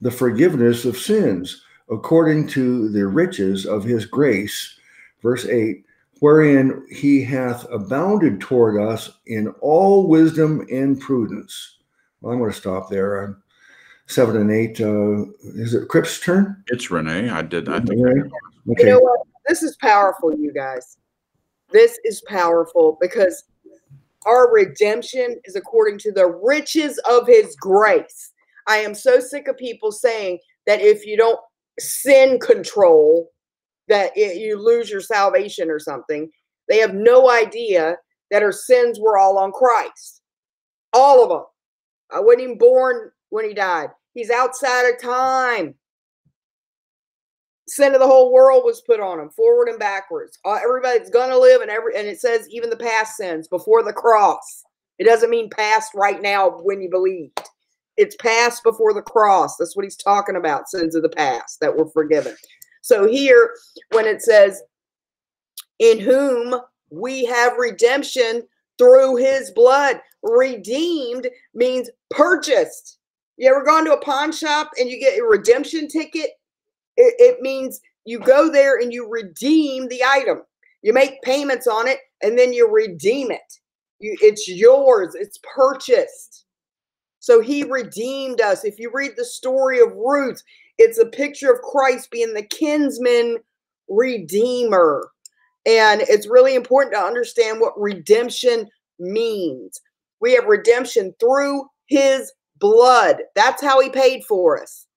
the forgiveness of sins, according to the riches of His grace." Verse eight. Wherein he hath abounded toward us in all wisdom and prudence. Well, I'm going to stop there. Uh, seven and eight. Uh, is it Cripps' turn? It's Renee. I did. I think. Okay. You know what? This is powerful, you guys. This is powerful because our redemption is according to the riches of his grace. I am so sick of people saying that if you don't sin control, that it, you lose your salvation or something. They have no idea that our sins were all on Christ. All of them. I wasn't even born when he died. He's outside of time sin of the whole world was put on him, forward and backwards. Uh, everybody's gonna live, and every and it says even the past sins before the cross. It doesn't mean past right now when you believed. It's past before the cross. That's what he's talking about. Sins of the past that were forgiven. So here, when it says, "In whom we have redemption through His blood," redeemed means purchased. You ever gone to a pawn shop and you get a redemption ticket? It, it means you go there and you redeem the item. You make payments on it and then you redeem it. You, it's yours. It's purchased. So he redeemed us. If you read the story of Ruth, it's a picture of Christ being the kinsman redeemer. And it's really important to understand what redemption means. We have redemption through his blood. That's how he paid for us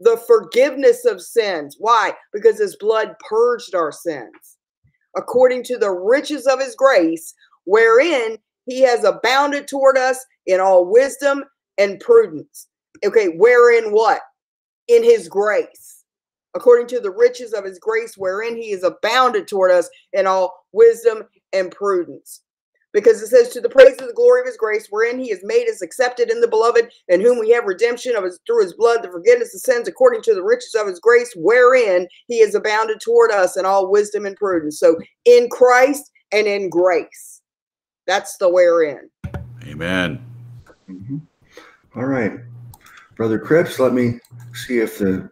the forgiveness of sins. Why? Because his blood purged our sins. According to the riches of his grace, wherein he has abounded toward us in all wisdom and prudence. Okay, wherein what? In his grace. According to the riches of his grace, wherein he is abounded toward us in all wisdom and prudence because it says to the praise of the glory of his grace wherein he has made us accepted in the beloved in whom we have redemption of his through his blood the forgiveness of sins according to the riches of his grace wherein he has abounded toward us in all wisdom and prudence so in christ and in grace that's the wherein Amen. Mhm. All right. Brother Cripps, let me see if the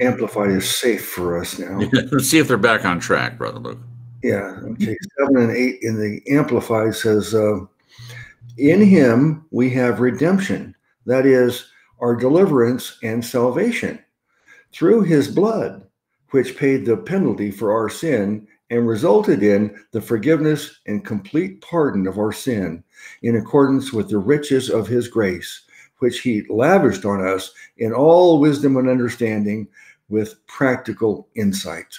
Amplified is safe for us now. Let's see if they're back on track, Brother Luke. Yeah. Okay. Seven and eight in the Amplified says, uh, In him we have redemption, that is, our deliverance and salvation, through his blood, which paid the penalty for our sin and resulted in the forgiveness and complete pardon of our sin in accordance with the riches of his grace, which he lavished on us in all wisdom and understanding with practical insight.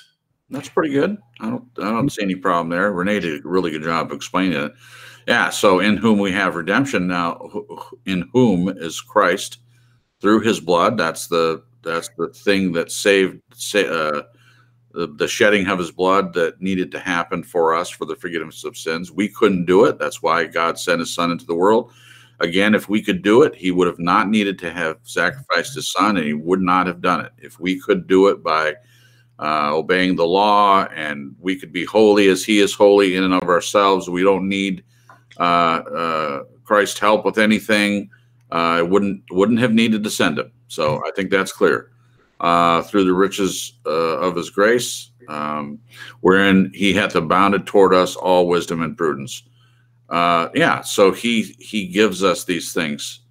That's pretty good. I don't I don't see any problem there. Renee did a really good job explaining it. Yeah, so in whom we have redemption now in whom is Christ through his blood. That's the that's the thing that saved sa- uh, the, the shedding of his blood that needed to happen for us for the forgiveness of sins. We couldn't do it. That's why God sent his son into the world. Again, if we could do it, he would have not needed to have sacrificed his son and he would not have done it. If we could do it by uh, obeying the law, and we could be holy as He is holy in and of ourselves. We don't need uh, uh, Christ's help with anything. Uh, it wouldn't wouldn't have needed to send Him. So I think that's clear. Uh, through the riches of His grace, um, wherein He hath abounded toward us all wisdom and prudence. Yeah, so He He gives us these things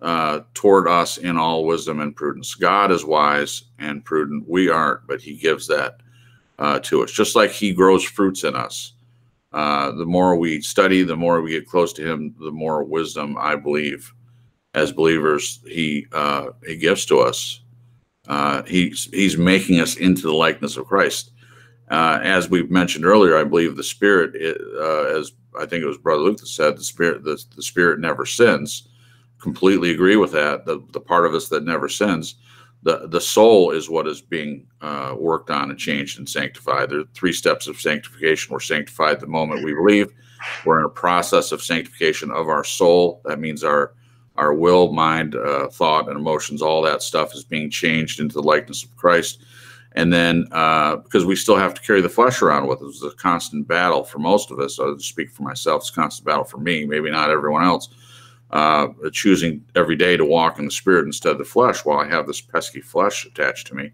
uh, toward us in all wisdom and prudence. God is wise and prudent. We aren't, but He gives that uh, to us, just like He grows fruits in us. Uh, the more we study, the more we get close to Him, the more wisdom I believe, as believers, He uh, He gives to us. Uh, he's He's making us into the likeness of Christ. Uh, as we've mentioned earlier, I believe the Spirit, as I think it was Brother Luke that said, the Spirit, the, the Spirit never sins. Completely agree with that. The, the part of us that never sins. The, the soul is what is being uh, worked on and changed and sanctified. There are three steps of sanctification. We're sanctified the moment we believe. We're in a process of sanctification of our soul. That means our our will, mind, uh, thought, and emotions, all that stuff is being changed into the likeness of Christ. And then, uh, because we still have to carry the flesh around with us, it's a constant battle for most of us. I'll speak for myself. It's a constant battle for me, maybe not everyone else. Uh, choosing every day to walk in the spirit instead of the flesh while I have this pesky flesh attached to me.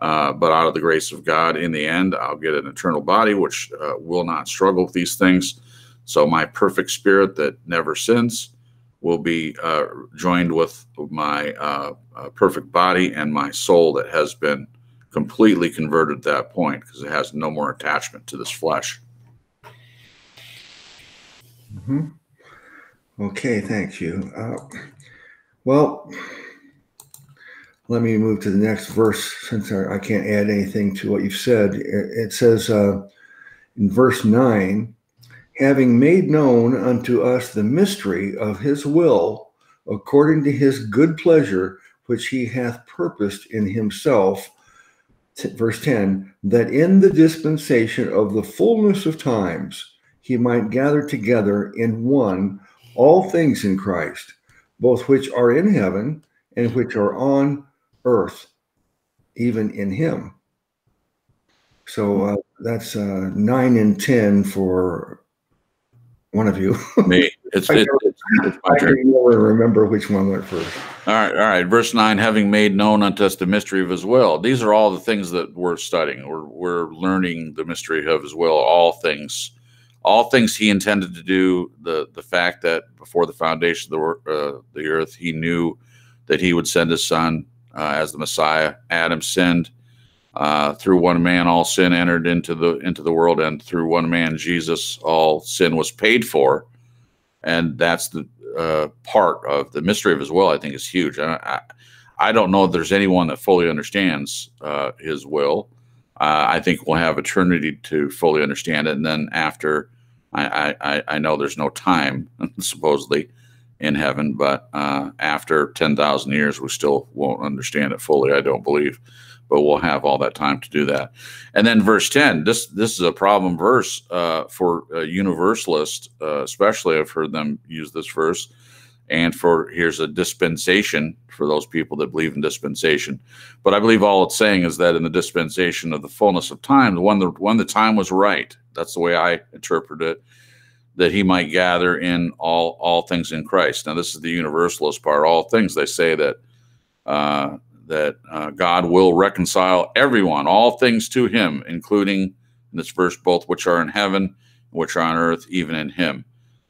Uh, but out of the grace of God, in the end, I'll get an eternal body which uh, will not struggle with these things. So, my perfect spirit that never sins will be uh, joined with my uh, uh, perfect body and my soul that has been completely converted at that point because it has no more attachment to this flesh. Mm-hmm. Okay, thank you. Uh, well, let me move to the next verse since I, I, can't add anything to what you've said. It, it says uh, in verse 9, having made known unto us the mystery of his will, according to his good pleasure, which he hath purposed in himself. Verse 10 that in the dispensation of the fullness of times he might gather together in one all things in Christ, both which are in heaven and which are on earth, even in him. So uh, that's uh, 9 and 10 for one of you. Me. It's, it, it's, I remember which one went first. All right, all right. Verse nine, having made known unto us the mystery of his will. These are all the things that we're studying. We're we're learning the mystery of his will. All things, all things he intended to do. The the fact that before the foundation of the uh, the earth, he knew that he would send his son uh, as the Messiah. Adam sinned. Uh, through one man, all sin entered into the into the world, and through one man, Jesus, all sin was paid for, and that's the uh, part of the mystery of His will. I think is huge. I, I, I don't know if there's anyone that fully understands uh, His will. Uh, I think we'll have eternity to fully understand it, and then after, I I, I know there's no time supposedly in heaven, but uh, after ten thousand years, we still won't understand it fully. I don't believe but we'll have all that time to do that. And then verse 10, this this is a problem verse uh, for a universalist, uh, especially I've heard them use this verse. And for here's a dispensation for those people that believe in dispensation. But I believe all it's saying is that in the dispensation of the fullness of time, when the when the time was right, that's the way I interpret it, that he might gather in all all things in Christ. Now this is the universalist part. All things they say that uh, that uh, God will reconcile everyone, all things to him, including in this verse, both which are in heaven, which are on earth, even in him.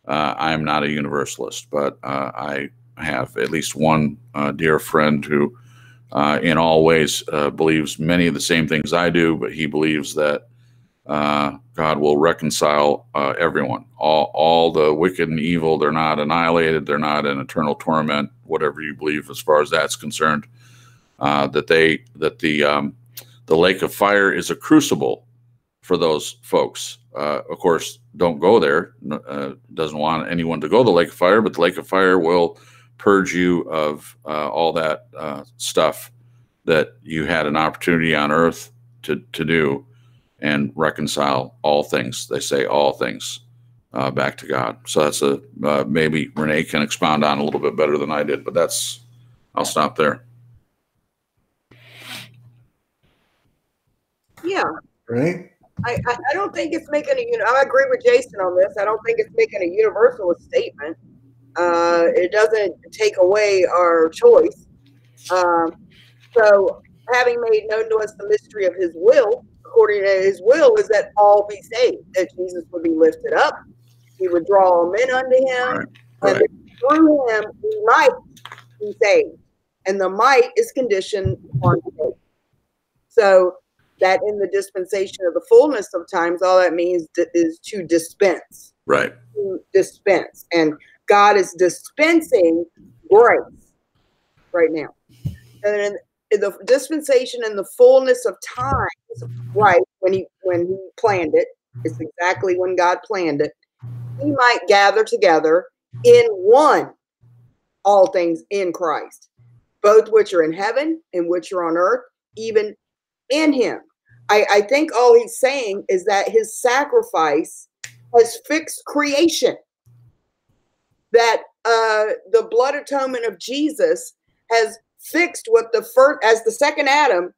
Uh, I am not a universalist, but uh, I have at least one uh, dear friend who, uh, in all ways, uh, believes many of the same things I do, but he believes that God will reconcile everyone, all, all the wicked and evil. They're not annihilated, they're not in eternal torment, whatever you believe as far as that's concerned uh, that they that the um, the lake of fire is a crucible for those folks. Uh, of course, don't go there. Uh, doesn't want anyone to go to the lake of fire, but the lake of fire will purge you of uh, all that uh, stuff that you had an opportunity on earth to to do and reconcile all things. They say all things. Uh, back to God. So that's a uh, maybe Renee can expound on a little bit better than I did, but that's I'll stop there. Yeah. Right? I, I, I don't think it's making a, you know, I agree with Jason on this. I don't think it's making a universalist statement. Uh, it doesn't take away our choice. Um, so, having made known to us the mystery of his will, according to his will, is that all be saved, that Jesus would be lifted up, he would draw all men unto him, right. Right. and through him we might be saved. And the might is conditioned on faith. So, that in the dispensation of the fullness of times, all that means is to dispense. Right. To dispense. And God is dispensing grace right now. And the dispensation and the fullness of times, right, when he when he planned it. It's exactly when God planned it. He might gather together in one all things in Christ, both which are in heaven and which are on earth, even in him. I, I think all he's saying is that his sacrifice has fixed creation. That uh, the blood atonement of Jesus has fixed what the first, as the second Adam,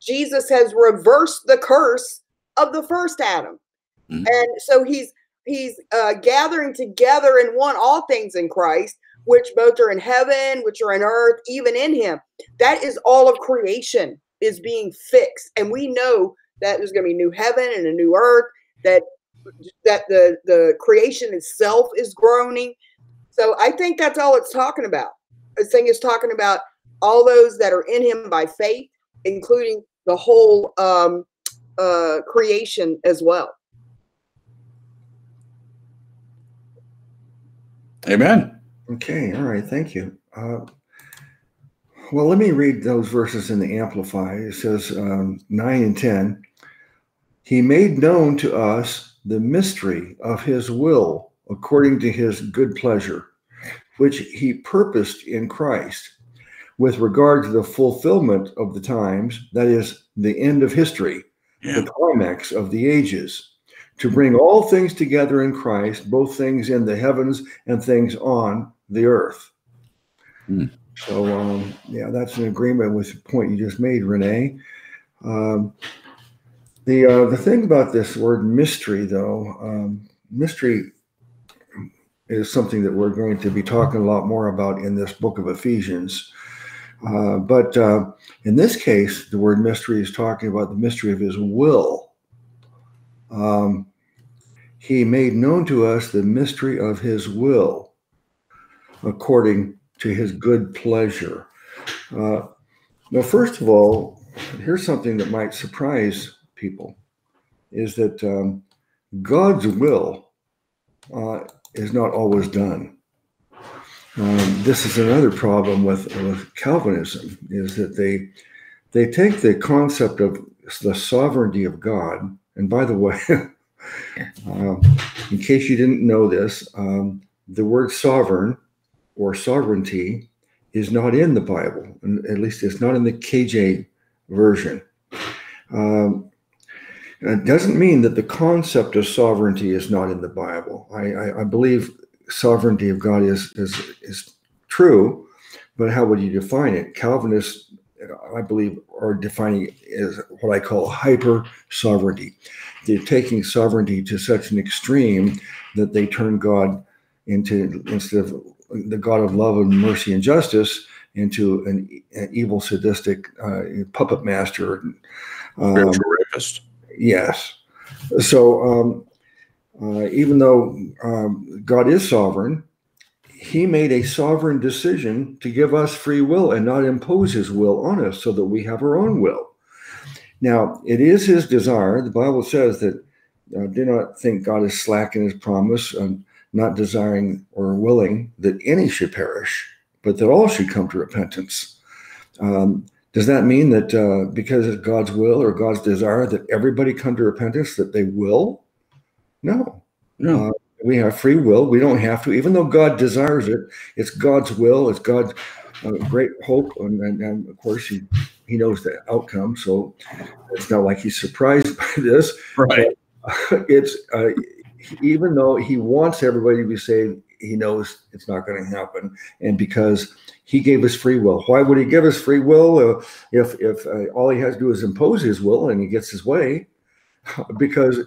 Jesus has reversed the curse of the first Adam. Mm-hmm. And so he's he's uh, gathering together in one all things in Christ, which both are in heaven, which are in earth, even in him. That is all of creation is being fixed. And we know that there's going to be new heaven and a new earth, that that the the creation itself is groaning. So I think that's all it's talking about. This thing is talking about all those that are in him by faith, including the whole um, uh, creation as well. Amen. Okay. All right. Thank you. Uh, well, let me read those verses in the Amplify. It says um, 9 and 10. He made known to us the mystery of his will according to his good pleasure, which he purposed in Christ with regard to the fulfillment of the times, that is, the end of history, yeah. the climax of the ages, to bring all things together in Christ, both things in the heavens and things on the earth. Mm. So, um, yeah, that's an agreement with the point you just made, Renee. Um, the uh, the thing about this word mystery, though, um, mystery is something that we're going to be talking a lot more about in this book of Ephesians. Uh, but uh, in this case, the word mystery is talking about the mystery of his will. Um, he made known to us the mystery of his will according to his good pleasure. Uh, now, first of all, here's something that might surprise people is that um, God's will uh, is not always done. Um, this is another problem with, with Calvinism is that they they take the concept of the sovereignty of God, and by the way, uh, in case you didn't know this, um, the word sovereign or sovereignty is not in the Bible, and at least it's not in the KJ version. Um, it doesn't mean that the concept of sovereignty is not in the Bible. I, I, I believe sovereignty of God is is is true, but how would you define it? Calvinists, I believe, are defining it as what I call hyper sovereignty. They're taking sovereignty to such an extreme that they turn God into instead of the God of love and mercy and justice into an, an evil, sadistic uh, puppet master. Um, rapist. Yes. So um, uh, even though um, God is sovereign, he made a sovereign decision to give us free will and not impose his will on us so that we have our own will. Now, it is his desire. The Bible says that uh, do not think God is slack in his promise, and not desiring or willing that any should perish, but that all should come to repentance. Um, does that mean that uh, because it's God's will or God's desire that everybody come to repentance, that they will? No. No. Uh, we have free will. We don't have to, even though God desires it. It's God's will. It's God's uh, great hope, and, and, and, of course He He knows the outcome. So it's not like He's surprised by this. Right. But, it's uh, even though He wants everybody to be saved, He knows it's not going to happen, and because He gave us free will. Why would He give us free will uh, if if uh, all He has to do is impose His will and He gets His way? because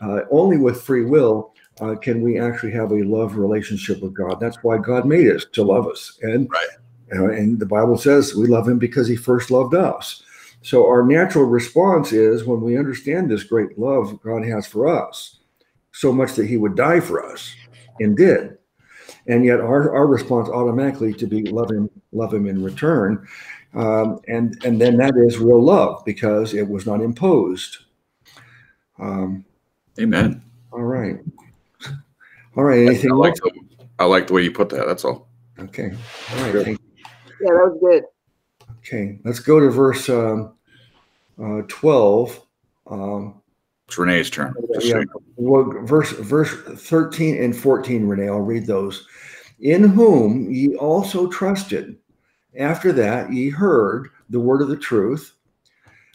uh, only with free will uh, can we actually have a love relationship with God. That's why God made us to love us, and right. uh, and the Bible says we love Him because He first loved us. So our natural response is when we understand this great love God has for us, so much that He would die for us, and did, and yet our, our response automatically to be love Him, love Him in return, um, and and then that is real love because it was not imposed. Um, Amen. All right. All right. Anything I like, the, I like the way you put that. That's all. Okay. All right. Thank you. Yeah, that was good. Okay. Let's go to verse um, uh, 12. Um, It's Renee's turn. Yeah, well, verse verse 13 and 14, Renee, I'll read those. In whom ye also trusted. After that, ye heard the word of the truth,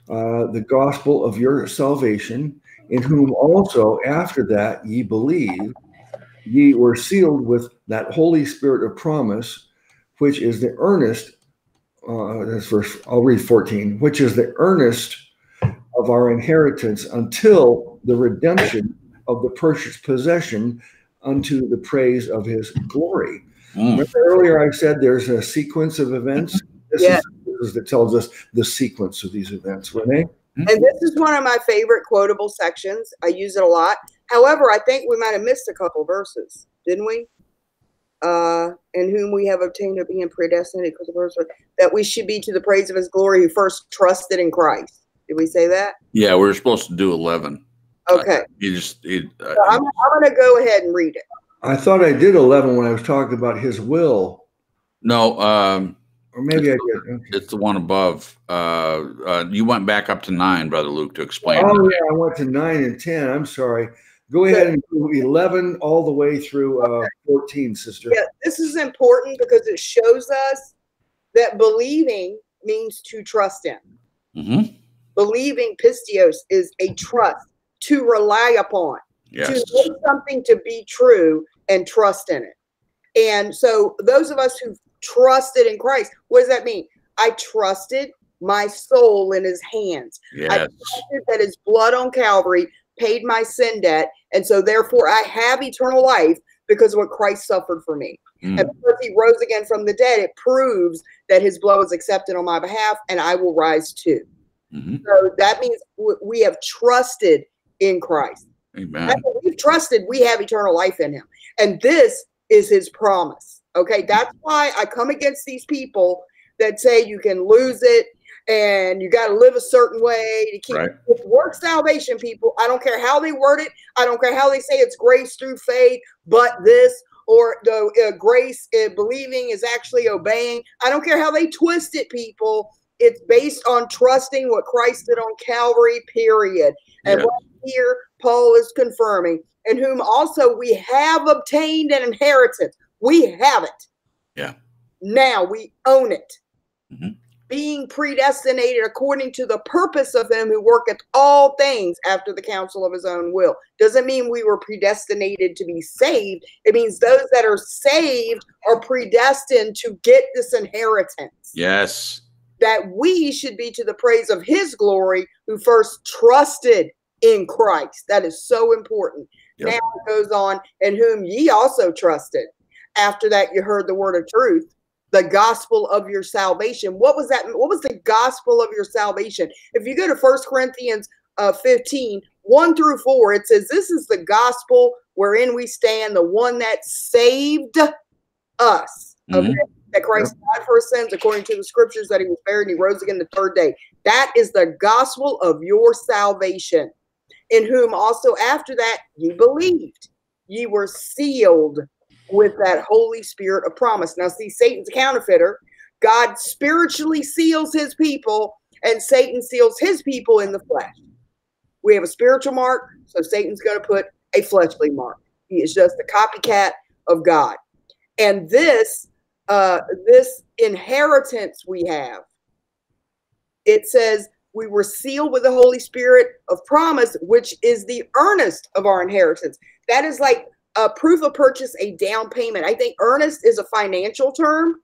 uh, the gospel of your salvation, in whom also after that ye believed, ye were sealed with that Holy Spirit of promise, which is the earnest. Uh, this verse, I'll read 14, which is the earnest of our inheritance until the redemption of the purchased possession unto the praise of his glory. Mm. Earlier I said there's a sequence of events. This yeah. is that tells us the sequence of these events. Renee? And this is one of my favorite quotable sections. I use it a lot. However, I think we might have missed a couple verses, didn't we? Uh, in whom we have obtained of being predestinated because of verse that we should be to the praise of his glory who first trusted in Christ. Did we say that? Yeah, we are supposed to do 11. Okay. Uh, you just, you, uh, so I'm, I'm going to go ahead and read it. I thought I did 11 when I was talking about his will. No, um, or maybe I did. Okay. It's the one above. Uh, uh, you went back up to nine, brother Luke, to explain. Oh that. yeah, I went to nine and ten. I'm sorry. Go ahead and do eleven all the way through uh, fourteen, sister. Yeah, this is important because it shows us that believing means to trust in. Mm-hmm. Believing pistios is a trust to rely upon, yes. to know something to be true and trust in it. And so, those of us who trusted in Christ, what does that mean? I trusted my soul in His hands. Yes. I trusted that His blood on Calvary paid my sin debt, and so therefore I have eternal life because of what Christ suffered for me. Mm. And because He rose again from the dead, it proves that His blood was accepted on my behalf, and I will rise too. Mm-hmm. So that means we have trusted in Christ. Amen. we've trusted, we have eternal life in Him, and this is His promise. Okay, that's why I come against these people that say you can lose it and you got to live a certain way to keep right. work salvation. People, I don't care how they word it. I don't care how they say it's grace through faith, but this or the uh, grace uh, believing is actually obeying. I don't care how they twist it, people. It's based on trusting what Christ did on Calvary, period. And yeah. right here, Paul is confirming, in whom also we have obtained an inheritance. We have it. Yeah. Now we own it. Mm-hmm. Being predestinated according to the purpose of him who worketh all things after the counsel of his own will. Doesn't mean we were predestinated to be saved. It means those that are saved are predestined to get this inheritance. Yes that we should be to the praise of his glory who first trusted in Christ. That is so important. Yep. Now it goes on, in whom ye also trusted. After that, you heard the word of truth, the gospel of your salvation. What was that? What was the gospel of your salvation? If you go to First Corinthians uh, 15, 1 through 4, it says, This is the gospel wherein we stand, the one that saved us. Okay. Mm-hmm that Christ died for sins according to the scriptures, that he was buried and he rose again the third day. That is the gospel of your salvation, in whom also after that ye believed. Ye were sealed with that Holy Spirit of promise. Now, see, Satan's a counterfeiter. God spiritually seals his people, and Satan seals his people in the flesh. We have a spiritual mark, so Satan's going to put a fleshly mark. He is just a copycat of God. And this uh, this inheritance we have. It says, we were sealed with the Holy Spirit of promise, which is the earnest of our inheritance. That is like a proof of purchase, a down payment. I think earnest is a financial term.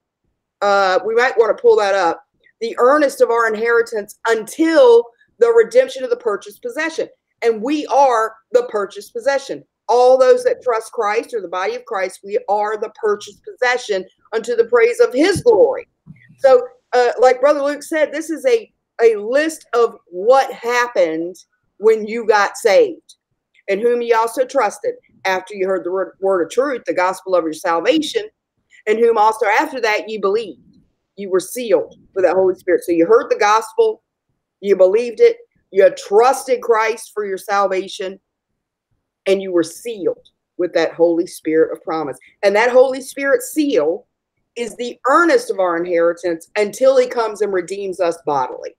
Uh, we might want to pull that up. The earnest of our inheritance until the redemption of the purchased possession. And we are the purchased possession all those that trust Christ or the body of Christ, we are the purchased possession unto the praise of his glory. So, uh, like Brother Luke said, this is a, a list of what happened when you got saved, and whom ye also trusted after you heard the word, of truth, the gospel of your salvation, and whom also after that you believed. You were sealed with the Holy Spirit. So you heard the gospel, you believed it, you trusted Christ for your salvation, and you were sealed with that Holy Spirit of promise. And that Holy Spirit seal is the earnest of our inheritance until he comes and redeems us bodily.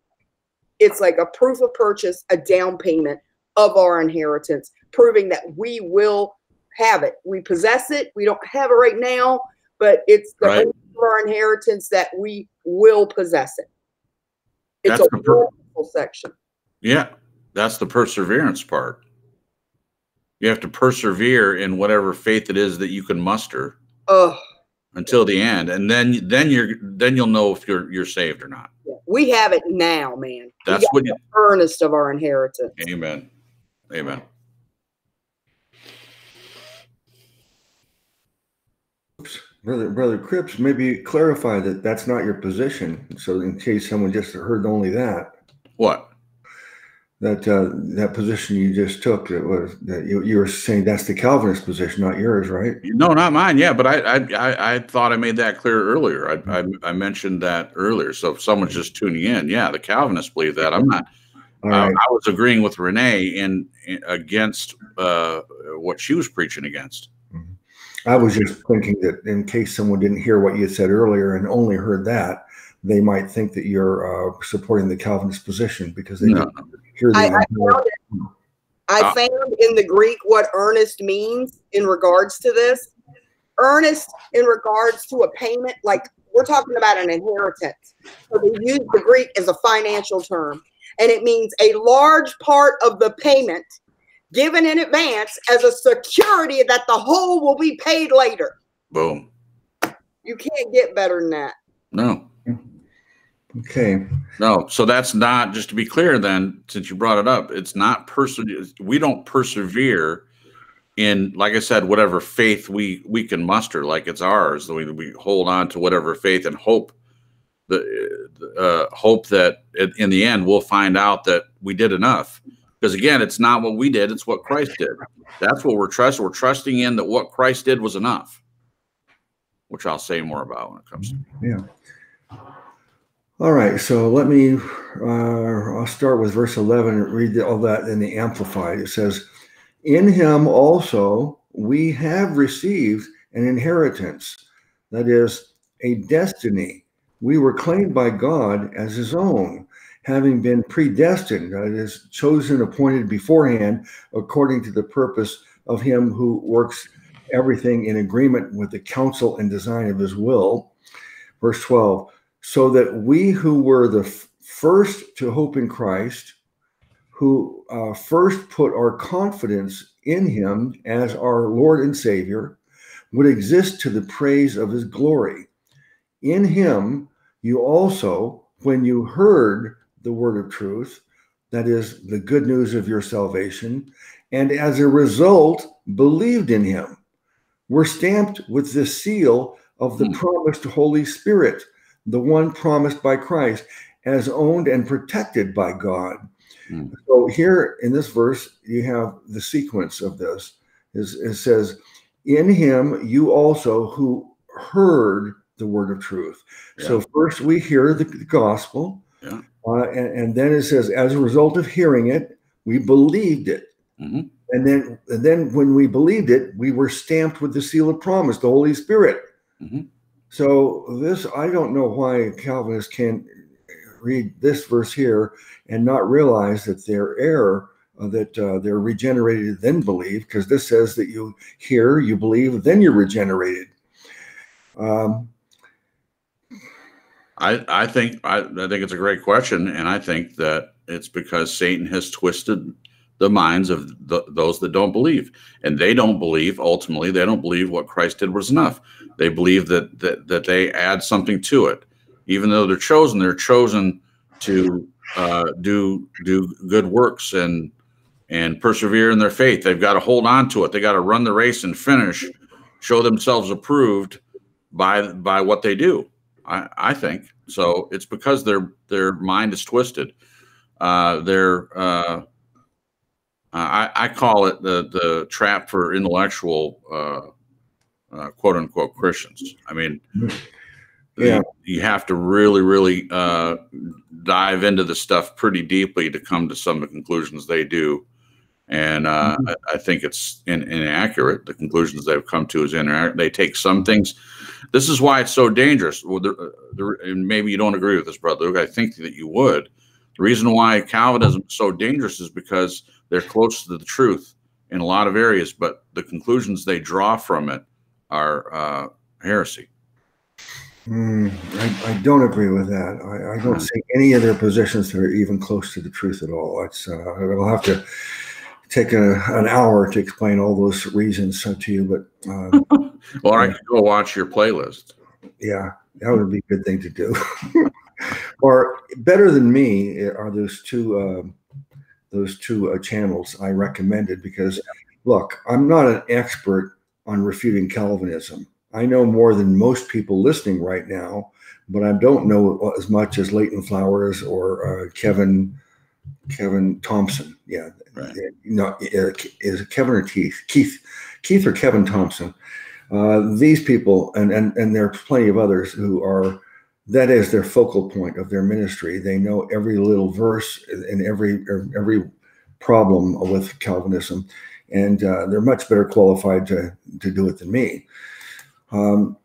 It's like a proof of purchase, a down payment of our inheritance, proving that we will have it. We possess it. We don't have it right now, but it's the Right. our inheritance that we will possess it. It's That's a wonderful section. Yeah, that's the perseverance part. You have to persevere in whatever faith it is that you can muster Oh, until the end, and then then you're then you'll know if you're you're saved or not. we have it now, man. That's what the earnest of our inheritance. Amen. Amen. Brother, Brother Cripps, maybe clarify that that's not your position. So in case someone just heard only that, What? that uh, that position you just took, that was that you, you were saying that's the Calvinist position, not yours, right? No, not mine. Yeah, but I I I, thought I made that clear earlier. I, I I mentioned that earlier. So if someone's just tuning in, yeah, the Calvinists believe that. I'm not. All I. I was agreeing with Renee in, in against uh, what she was preaching against. I was just thinking that in case someone didn't hear what you said earlier and only heard that, they might think that you're uh, supporting the Calvinist position because they No. didn't hear the. I, I found it. I Ah. found in the Greek what earnest means in regards to this. Earnest in regards to a payment, like we're talking about an inheritance. So they use the Greek as a financial term, and it means a large part of the payment given in advance as a security that the whole will be paid later. Boom. You can't get better than that. No. Okay. No, so that's not just to be clear. Then, since you brought it up, it's not persevere. We don't persevere in, like I said, whatever faith we we can muster, like it's ours. We we hold on to whatever faith and hope the uh, hope that in in the end we'll find out that we did enough. Because again, it's not what we did; it's what Christ did. That's what we're trusting. We're trusting in that what Christ did was enough, which I'll say more about when it comes. to Yeah. All right. So let me, uh, I'll start with verse 11 and read all that in the Amplified. It says, In him also we have received an inheritance, that is, a destiny. We were claimed by God as his own, having been predestined, that is, chosen, appointed beforehand, according to the purpose of him who works everything in agreement with the counsel and design of his will. Verse 12, so that we who were the f- first to hope in Christ, who uh, first put our confidence in him as our Lord and Savior, would exist to the praise of his glory. In him, you also, when you heard the word of truth, that is the good news of your salvation, and as a result, believed in him, were stamped with the seal of the Hmm. promised Holy Spirit, the one promised by Christ, as owned and protected by God. Hmm. So here in this verse, you have the sequence of this. Is it says, "In Him you also who heard the word of truth." So first we hear the, the gospel, Yeah. Uh, and, and then it says, as a result of hearing it, we believed it. Mhm. And then, and then when we believed it, we were stamped with the seal of promise, the Holy Spirit. Mhm. So this, I don't know why Calvinists can't read this verse here and not realize that their error, uh, that uh, they're regenerated then believe, because this says that you hear, you believe, then you're regenerated. Um, I, I think I, I think it's a great question, and I think that it's because Satan has twisted the minds of the, those that don't believe, and they don't believe. Ultimately, they don't believe what Christ did was enough. They believe that that that they add something to it, even though they're chosen. They're chosen to uh, do do good works and and persevere in their faith. They've got to hold on to it. They got to run the race and finish, show themselves approved by by what they do. I, I think so. It's because their their mind is twisted. Uh, their uh, I, I call it the the trap for intellectual uh, uh, quote unquote Christians. I mean, Yeah. you, you have to really really uh, dive into the stuff pretty deeply to come to some of the conclusions they do. And uh, I, I think it's in, inaccurate. The conclusions they've come to is inaccurate. They take some things this is why it's so dangerous. Well, the, the, and maybe you don't agree with this, brother Luke. I think that you would. The reason why Calvinism is so dangerous is because they're close to the truth in a lot of areas, but the conclusions they draw from it are uh, heresy. Mm, I, I, don't agree with that. I, I, don't see any of their positions that are even close to the truth at all. It's uh, I'll have to take a, an hour to explain all those reasons to you, but uh, well, I can go watch your playlist. Yeah, that would be a good thing to do. or better than me are those two uh, those two uh, channels I recommended because look, I'm not an expert on refuting Calvinism. I know more than most people listening right now, but I don't know as much as Leighton Flowers or uh, Kevin Kevin Thompson. Yeah, right. no, uh, is Kevin or Keith? Keith, Keith or Kevin Thompson. Uh, these people, and and and there are plenty of others who are that is their focal point of their ministry. They know every little verse and every every problem with Calvinism, and uh, they're much better qualified to to do it than me. Um,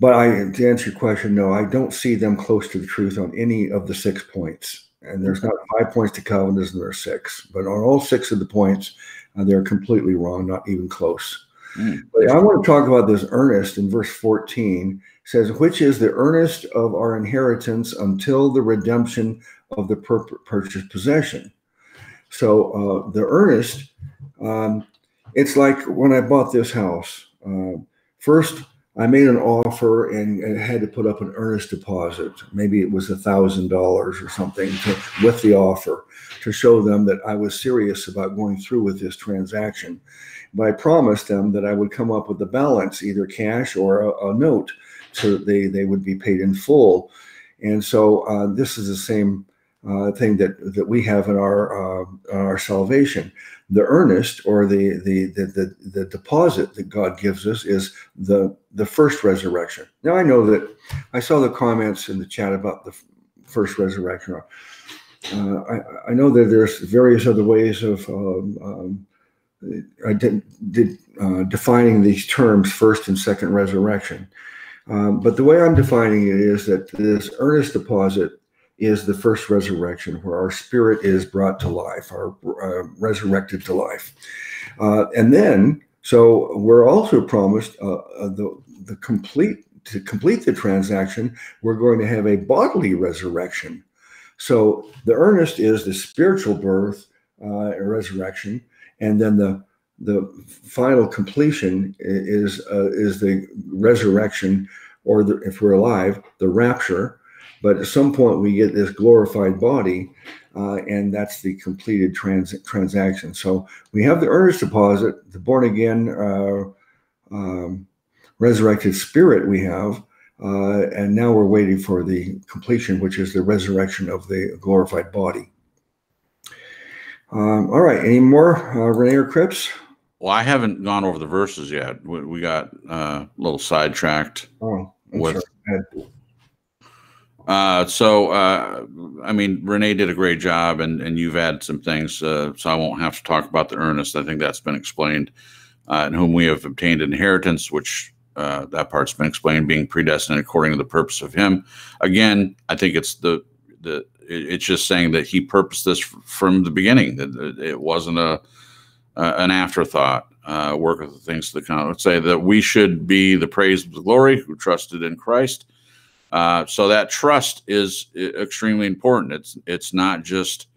but I, to answer your question, no, I don't see them close to the truth on any of the six points. And there's not five points to Calvinism; there are six. But on all six of the points, uh, they're completely wrong, not even close. Mm. But I want to talk about this earnest in verse 14 says, which is the earnest of our inheritance until the redemption of the pur- purchased possession. So uh, the earnest, um, it's like when I bought this house. Uh, first, I made an offer and, and, had to put up an earnest deposit. Maybe it was a thousand dollars or something to, with the offer to show them that I was serious about going through with this transaction. But I promised them that I would come up with the balance, either cash or a, a note so that they, they would be paid in full. And so uh, this is the same uh, thing that, that we have in our, uh, our salvation. The earnest or the, the, the, the, the deposit that God gives us is the, the first resurrection. Now, I know that I saw the comments in the chat about the first resurrection. Uh, I, I, know that there's various other ways of um, um, I did, did uh, defining these terms, first and second resurrection. Um, but the way I'm defining it is that this earnest deposit is the first resurrection, where our spirit is brought to life, our uh, resurrected to life, uh, and then so we're also promised uh, uh, the the complete to complete the transaction. We're going to have a bodily resurrection. So the earnest is the spiritual birth, uh, resurrection, and then the the final completion is uh, is the resurrection, or the, if we're alive, the rapture. But at some point, we get this glorified body, uh, and that's the completed trans- transaction. So we have the earnest deposit, the born again, uh, um, resurrected spirit. We have. Uh, and now we're waiting for the completion, which is the resurrection of the glorified body. Um, all right. Any more, uh, Renee or Cripps? Well, I haven't gone over the verses yet. We, we got uh, a little sidetracked oh, with. Uh, so, uh, I mean, Renee did a great job, and, and you've added some things, uh, so I won't have to talk about the earnest. I think that's been explained. Uh, in whom we have obtained inheritance, which uh, that part's been explained, being predestined according to the purpose of Him. Again, I think it's the the it's just saying that he purposed this from the beginning. That it wasn't a an afterthought. Uh, work of the things to come. Let's say that we should be the praise of the glory who trusted in Christ. Uh, so that trust is extremely important. It's it's not just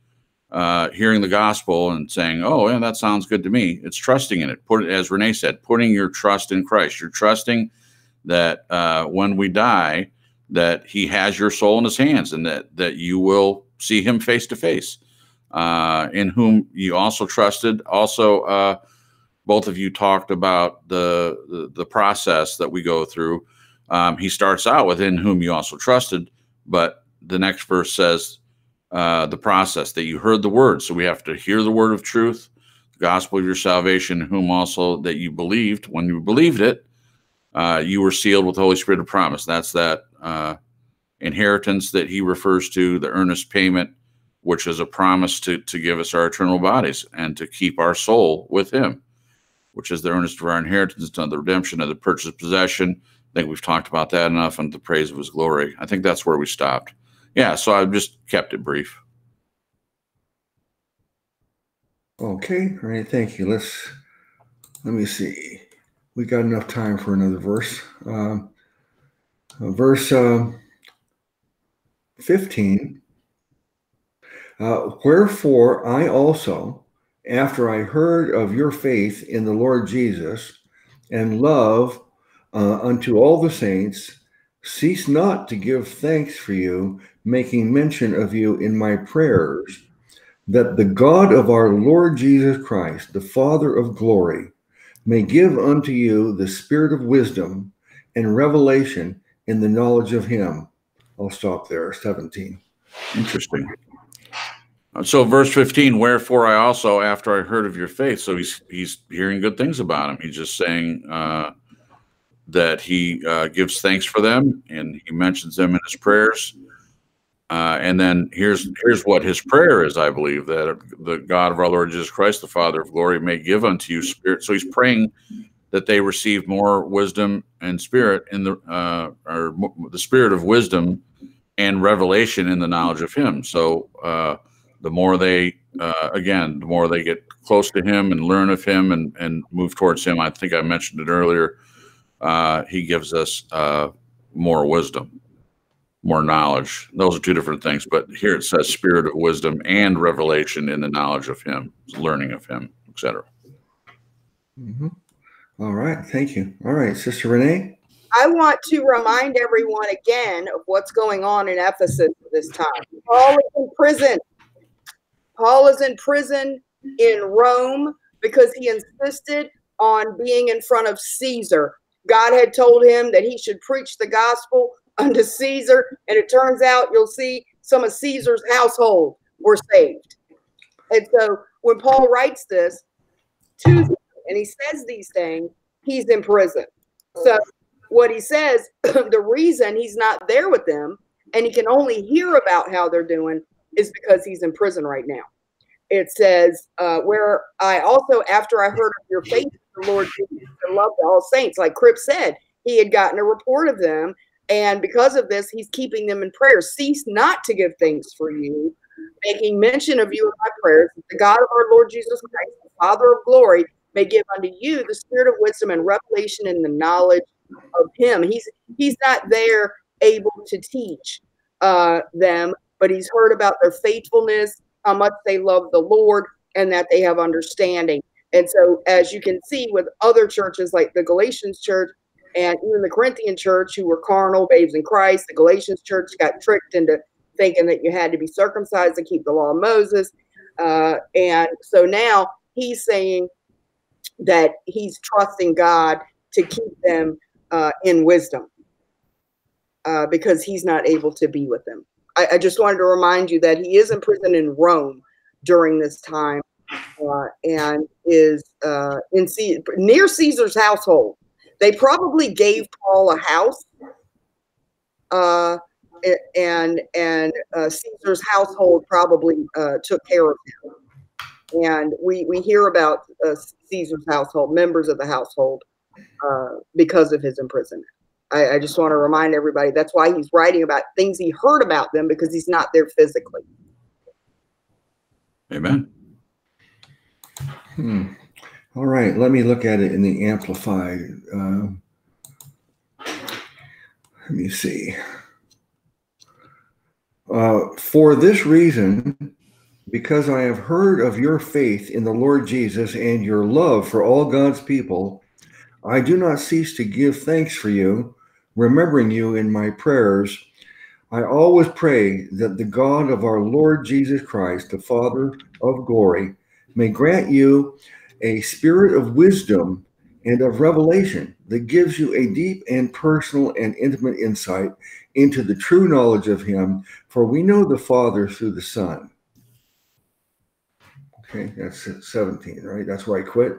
uh, hearing the gospel and saying, "Oh, yeah, that sounds good to me." It's trusting in it. Put as Renee said, putting your trust in Christ. You're trusting that uh, when we die, that he has your soul in his hands and that that you will see him face to face uh, in whom you also trusted also uh, both of you talked about the, the, the process that we go through um, he starts out with in whom you also trusted but the next verse says uh, the process that you heard the word so we have to hear the word of truth the gospel of your salvation whom also that you believed when you believed it uh, you were sealed with the Holy Spirit of promise. That's that uh, inheritance that he refers to, the earnest payment, which is a promise to, to give us our eternal bodies and to keep our soul with him, which is the earnest of our inheritance the redemption of the purchased possession. I think we've talked about that enough and the praise of his glory. I think that's where we stopped. Yeah, so I've just kept it brief. Okay, all right, thank you. Let's let me see. We got enough time for another verse. Um, uh, verse uh, 15. Uh, Wherefore I also, after I heard of your faith in the Lord Jesus and love uh, unto all the saints, cease not to give thanks for you, making mention of you in my prayers that the God of our Lord Jesus Christ, the Father of glory, may give unto you the spirit of wisdom and revelation in the knowledge of him. I'll stop there, 17. Interesting. Uh, so verse 15, wherefore I also, after I heard of your faith, so he's he's hearing good things about him. He's just saying uh, that he uh, gives thanks for them and he mentions them in his prayers. Uh, and then here's here's what his prayer is, I believe, that the God of our Lord Jesus Christ, the Father of glory, may give unto you spirit. So he's praying that they receive more wisdom and spirit in the uh, or the spirit of wisdom and revelation in the knowledge of Him. So uh, the more they, uh, again, the more they get close to Him and learn of Him and and move towards Him. I think I mentioned it earlier. Uh, he gives us uh, more wisdom more knowledge. Those are two different things. But here it says spirit of wisdom and revelation in the knowledge of him, learning of him, etc. Mm-hmm. All right. Thank you. All right, Sister Renee. I want to remind everyone again of what's going on in Ephesus this time. Paul is in prison. Paul is in prison in Rome because he insisted on being in front of Caesar. God had told him that he should preach the gospel unto Caesar. And it turns out you'll see some of Caesar's household were saved. And so when Paul writes this to and he says these things, he's in prison. So what he says, the reason he's not there with them and he can only hear about how they're doing is because he's in prison right now. It says, uh, where I also, after I heard of your faith, the Lord and loved all saints, like Cripps said, he had gotten a report of them and because of this, he's keeping them in prayer. Cease not to give thanks for you, making mention of you in my prayers. The God of our Lord Jesus Christ, the Father of glory, may give unto you the spirit of wisdom and revelation in the knowledge of him. He's he's not there able to teach uh, them, but he's heard about their faithfulness, how much they love the Lord, and that they have understanding. And so, as you can see with other churches like the Galatians church, and even the Corinthian church, who were carnal, babes in Christ, the Galatians church got tricked into thinking that you had to be circumcised to keep the law of Moses. Uh, and so now he's saying that he's trusting God to keep them uh, in wisdom uh, because he's not able to be with them. I, I, just wanted to remind you that he is in prison in Rome during this time uh, and is uh, in C- near Caesar's household. They probably gave Paul a house, uh, and and uh, Caesar's household probably uh, took care of him. And we we hear about uh, Caesar's household, members of the household, because of his imprisonment. I, I just want to remind everybody that's why he's writing about things he heard about them because he's not there physically. Amen. Hmm. All right, let me look at it in the amplified. Uh, let me see. Uh, for this reason, because I have heard of your faith in the Lord Jesus and your love for all God's people, I do not cease to give thanks for you, remembering you in my prayers. I always pray that the God of our Lord Jesus Christ, the Father of glory, may grant you a spirit of wisdom and of revelation that gives you a deep and personal and intimate insight into the true knowledge of Him, for we know the Father through the Son. Okay, that's 17, right? That's where I quit.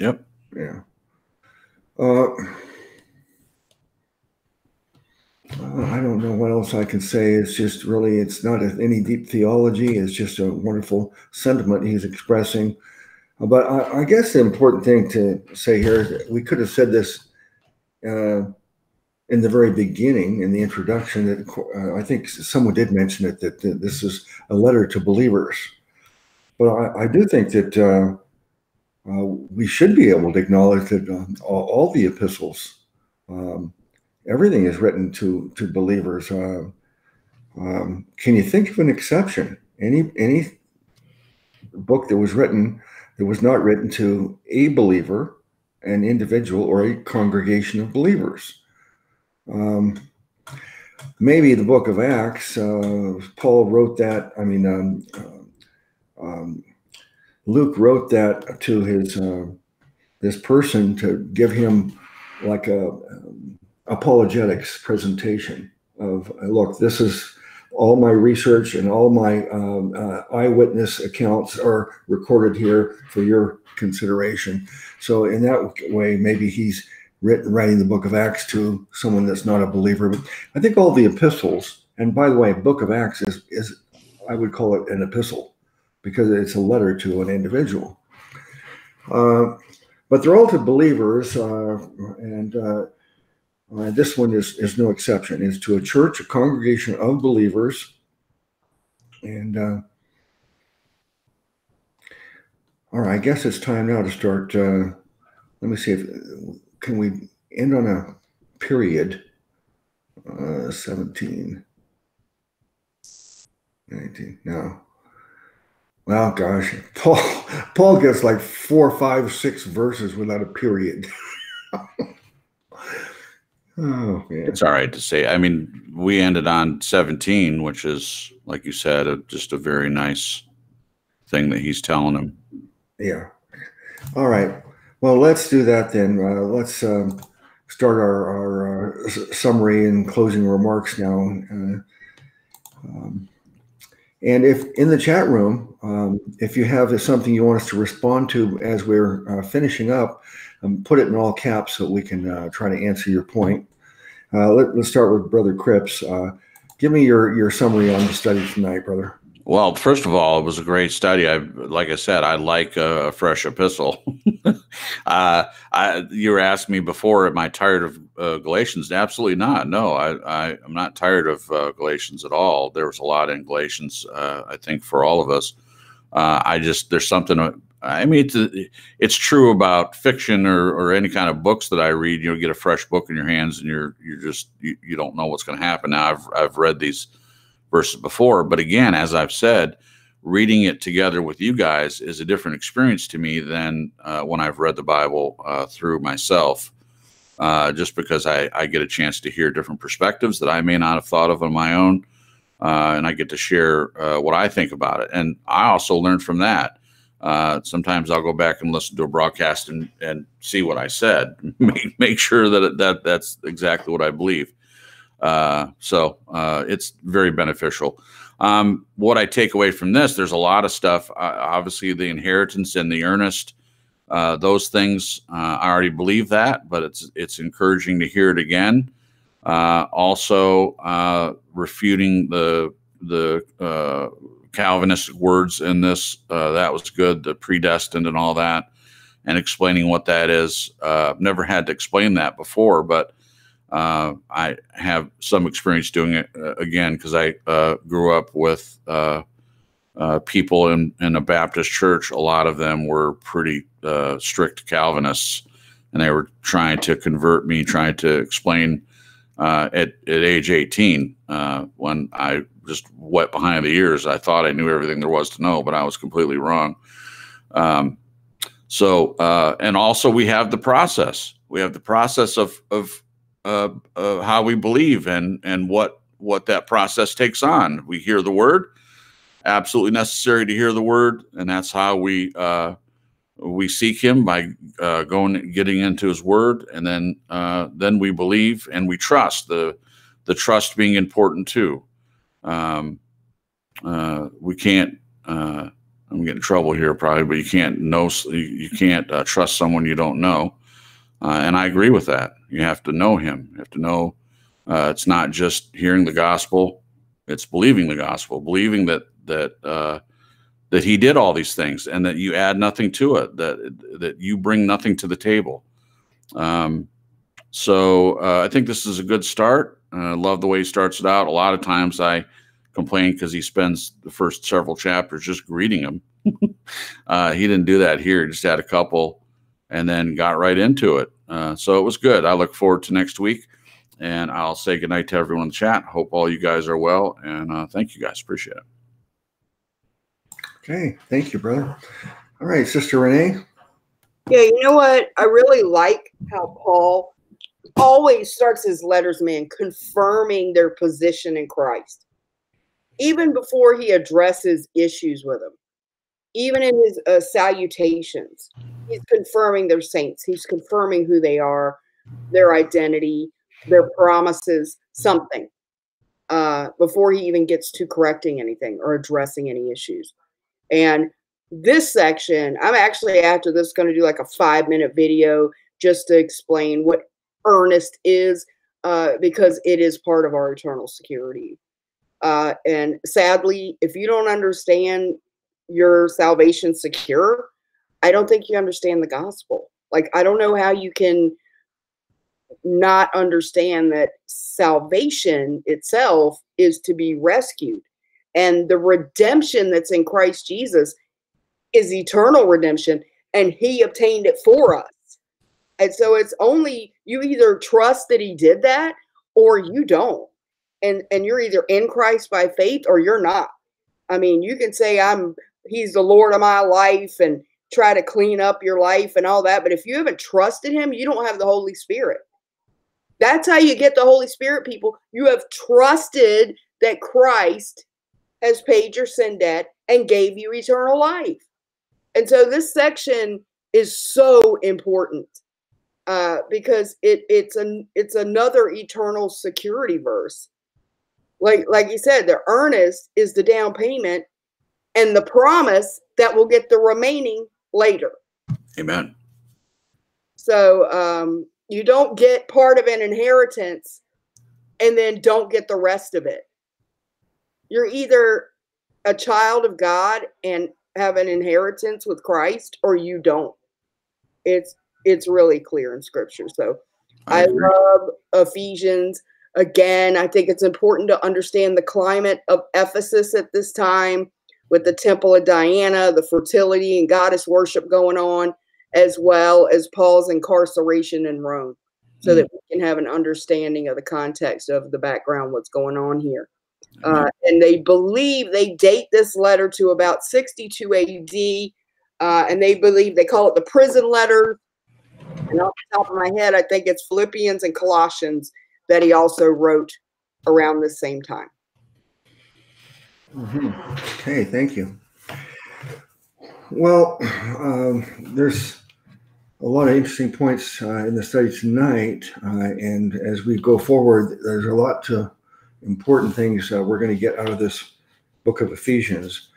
Yep. Yeah. Uh, I don't know what else I can say. It's just really, it's not any deep theology. It's just a wonderful sentiment he's expressing but I, I, guess the important thing to say here is that we could have said this uh, in the very beginning in the introduction. That uh, I think someone did mention it that, that this is a letter to believers, but I, I do think that uh, uh, we should be able to acknowledge that um, all, all, the epistles, um, everything is written to to believers. Uh, um, can you think of an exception? Any any book that was written that was not written to a believer, an individual, or a congregation of believers? Um, maybe the book of Acts. Uh, Paul wrote that. I mean, um, uh, um, Luke wrote that to his uh, this person to give him like a um, apologetics presentation of look, this is all my research and all my um, uh, eyewitness accounts are recorded here for your consideration. So in that way, maybe he's written, writing the book of Acts to someone that's not a believer. But I think all the epistles, and by the way, book of Acts is, is I would call it an epistle because it's a letter to an individual. Uh, but they're all to believers, uh, and uh, this one is, is no exception. It's to a church, a congregation of believers. And uh, all right, I guess it's time now to start. Uh, let me see if can we end on a period. Uh, 17, 19. No. Well, gosh, Paul Paul gets like four, five, six verses without a period. Oh, It's all right to say. I mean, we ended on 17, which is, like you said, a, just a very nice thing that he's telling him. Yeah. All right. Well, let's do that then. Uh, let's um, start our, our uh, summary and closing remarks now. Uh, um, and if in the chat room, um, if you have something you want us to respond to as we're uh, finishing up, um, put it in all caps so we can uh, try to answer your point. Uh, let, us start with Brother Cripps. Uh, give me your your summary on the study tonight, brother. Well, first of all, it was a great study. I, like I said, I like a, fresh epistle. uh, I, you were asking me before, am I tired of uh, Galatians? Absolutely not. No, I, I, am not tired of uh, Galatians at all. There was a lot in Galatians, uh, I think, for all of us. Uh, I just there's something I mean, it's, it's true about fiction or, or any kind of books that I read. You know, get a fresh book in your hands and you're you're just you, you don't know what's going to happen. Now I've I've read these verses before, but again, as I've said, reading it together with you guys is a different experience to me than uh, when I've read the Bible uh, through myself. Uh, just because I, I get a chance to hear different perspectives that I may not have thought of on my own, uh, and I get to share uh, what I think about it. And I also learned from that uh, sometimes I'll go back and listen to a broadcast and, and see what I said, make, make sure that that that's exactly what I believe. Uh, so uh, it's very beneficial. Um, what I take away from this, there's a lot of stuff. Uh, obviously, the inheritance and the earnest, uh, those things uh, I already believe that, but it's it's encouraging to hear it again. also, refuting the the Calvinistic words in this. Uh, that was good, the predestined and all that, and explaining what that is. Uh, I've never had to explain that before, but uh, I have some experience doing it uh, again because I uh, grew up with uh, people in, in a Baptist church. A lot of them were pretty strict Calvinists, and they were trying to convert me, trying to explain at, at age 18 when I just wet behind the ears. I thought I knew everything there was to know, but I was completely wrong. Um, so, uh, and also we have the process. We have the process of of uh, uh, how we believe and and what what that process takes on. We hear the word, absolutely necessary to hear the word, and that's how we uh, we seek Him by uh, going getting into His Word, and then uh, then we believe and we trust. The the trust being important too. Um, uh, we can't. Uh, I'm getting in trouble here probably, but you can't know. You can't uh, trust someone you don't know. Uh, and I agree with that. You have to know him. You have to know. Uh, it's not just hearing the gospel; it's believing the gospel, believing that that uh, that he did all these things, and that you add nothing to it. That that you bring nothing to the table. Um, so I think this is a good start. I love the way he starts it out. A lot of times I complain because he spends the first several chapters just greeting him. uh, he didn't do that here. He just had a couple and then got right into it. Uh, so it was good. I look forward to next week. And I'll say goodnight to everyone in the chat. Hope all you guys are well. And uh, thank you guys. Appreciate it. Okay. Thank you, brother. All right, Sister Renee. Yeah, you know what? I really like how Paul always starts his letters, man, confirming their position in Christ. Even before he addresses issues with them, even in his uh, salutations, he's confirming their saints. He's confirming who they are, their identity, their promises, something, uh, before he even gets to correcting anything or addressing any issues. And this section, I'm actually after this going to do like a five minute video just to explain what earnest is uh, because it is part of our eternal security. Uh, and sadly, if you don't understand your salvation secure, I don't think you understand the gospel. Like, I don't know how you can not understand that salvation itself is to be rescued. And the redemption that's in Christ Jesus is eternal redemption, and He obtained it for us. And so it's only you either trust that He did that or you don't. And, and you're either in Christ by faith or you're not. I mean, you can say, I'm He's the Lord of my life and try to clean up your life and all that. But if you haven't trusted Him, you don't have the Holy Spirit. That's how you get the Holy Spirit, people. You have trusted that Christ has paid your sin debt and gave you eternal life. And so this section is so important uh, because it it's an it's another eternal security verse. Like like you said, the earnest is the down payment and the promise that we'll get the remaining later. Amen. So um, you don't get part of an inheritance and then don't get the rest of it. You're either a child of God and have an inheritance with Christ or you don't. It's it's really clear in scripture. So I, I love Ephesians. Again, I think it's important to understand the climate of Ephesus at this time with the temple of Diana, the fertility and goddess worship going on as well as Paul's incarceration in Rome, so that we can have an understanding of the context of the background, what's going on here. Uh, and they believe they date this letter to about 62 AD, uh, and they believe they call it the prison letter. And off the top of my head, I think it's Philippians and Colossians that he also wrote around the same time. Mm-hmm. Okay, thank you. Well, um, there's a lot of interesting points uh, in the study tonight, uh, and as we go forward, there's a lot to important things uh, we're going to get out of this book of Ephesians.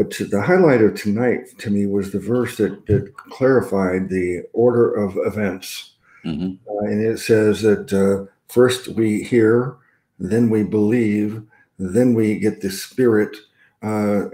But the highlight of tonight to me was the verse that, that clarified the order of events. Mm-hmm. Uh, and it says that uh, first we hear, then we believe, then we get the Spirit, uh,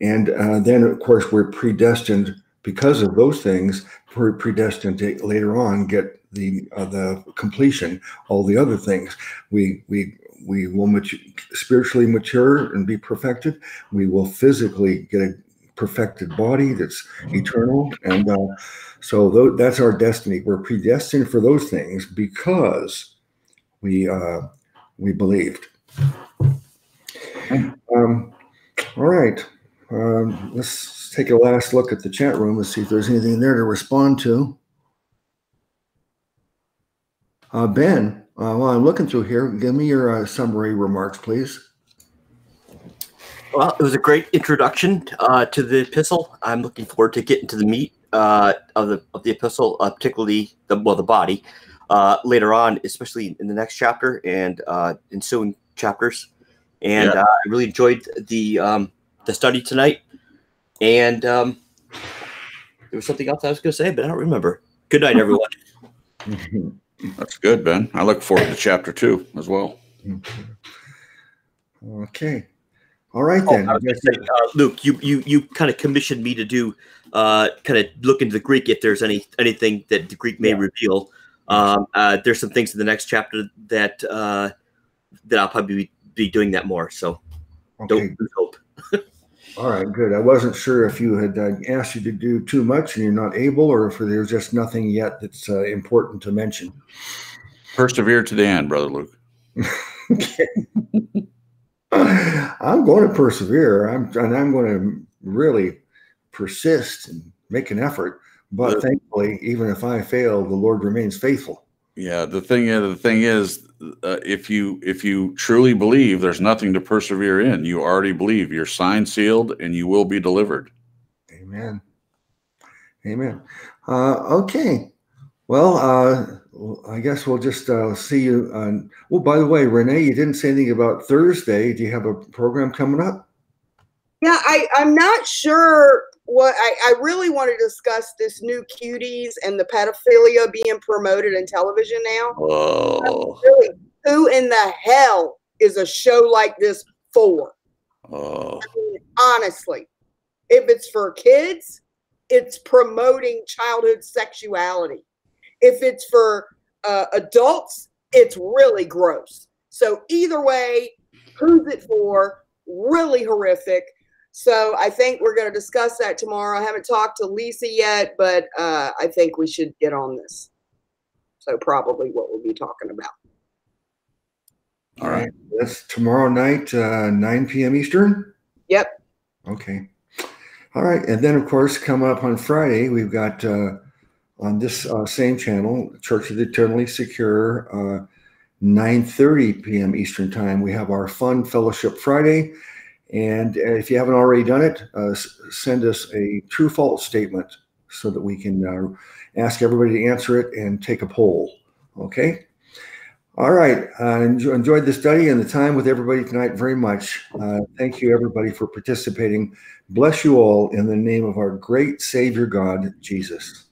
and uh, then, of course, we're predestined because of those things. We're predestined to later on get the uh, the completion. All the other things we we we will mature, spiritually mature and be perfected. We will physically get a perfected body that's eternal, and uh, so th- that's our destiny. We're predestined for those things because we uh, we believed. Um, all right. Um, let's take a last look at the chat room and see if there's anything there to respond to. Uh, ben, uh, while I'm looking through here, give me your uh, summary remarks, please. Well, it was a great introduction uh, to the epistle. I'm looking forward to getting to the meat uh, of the of the epistle, uh, particularly the well the body later on, especially in the next chapter and ensuing chapters. And yeah. I really enjoyed the um, the study tonight. And um, there was something else I was going to say, but I don't remember. Good night, everyone. That's good, Ben. I look forward to chapter two as well. Okay. All right oh, then. Say, uh, Luke, you you you kind of commissioned me to do uh, kind of look into the Greek if there's any anything that the Greek may yeah. reveal. Um, uh, there's some things in the next chapter that uh, that I'll probably be, be doing that more. So okay. don't hope. All right, good. I wasn't sure if you had uh, asked you to do too much and you're not able, or if there's just nothing yet that's uh, important to mention. Persevere to the end, brother Luke. I'm going to persevere. I'm and I'm going to really persist and make an effort. But thankfully, even if I fail, the Lord remains faithful. Yeah, the thing is, the thing is, uh, if you if you truly believe, there's nothing to persevere in. You already believe. You're signed, sealed, and you will be delivered. Amen. Amen. Uh, okay. Well, uh, I guess we'll just uh, see you. On, well, by the way, Renee, you didn't say anything about Thursday. Do you have a program coming up? Yeah, I, I'm not sure what I, I really want to discuss this new cuties and the pedophilia being promoted in television now. Oh, Really, who in the hell is a show like this for? oh, I mean, honestly, if it's for kids, it's promoting childhood sexuality. If it's for uh, adults, it's really gross. So either way, who's it for? Really horrific. So I think we're going to discuss that tomorrow. I haven't talked to Lisa yet, but uh, I think we should get on this. So probably what we'll be talking about. all right. That's tomorrow night, uh, 9 p.m. Eastern. Yep. Okay. All right. And then, of course, coming up on Friday, we've got uh, on this uh, same channel, Church of the Eternally Secure, uh, 9.30 p.m. Eastern Time. We have our Fun Fellowship Friday. And uh, if you haven't already done it, uh, send us a true false statement so that we can uh, ask everybody to answer it and take a poll. Okay? All right. I enjo- enjoyed the study and the time with everybody tonight very much. Uh, thank you, everybody, for participating. Bless you all in the name of our great Savior God, Jesus.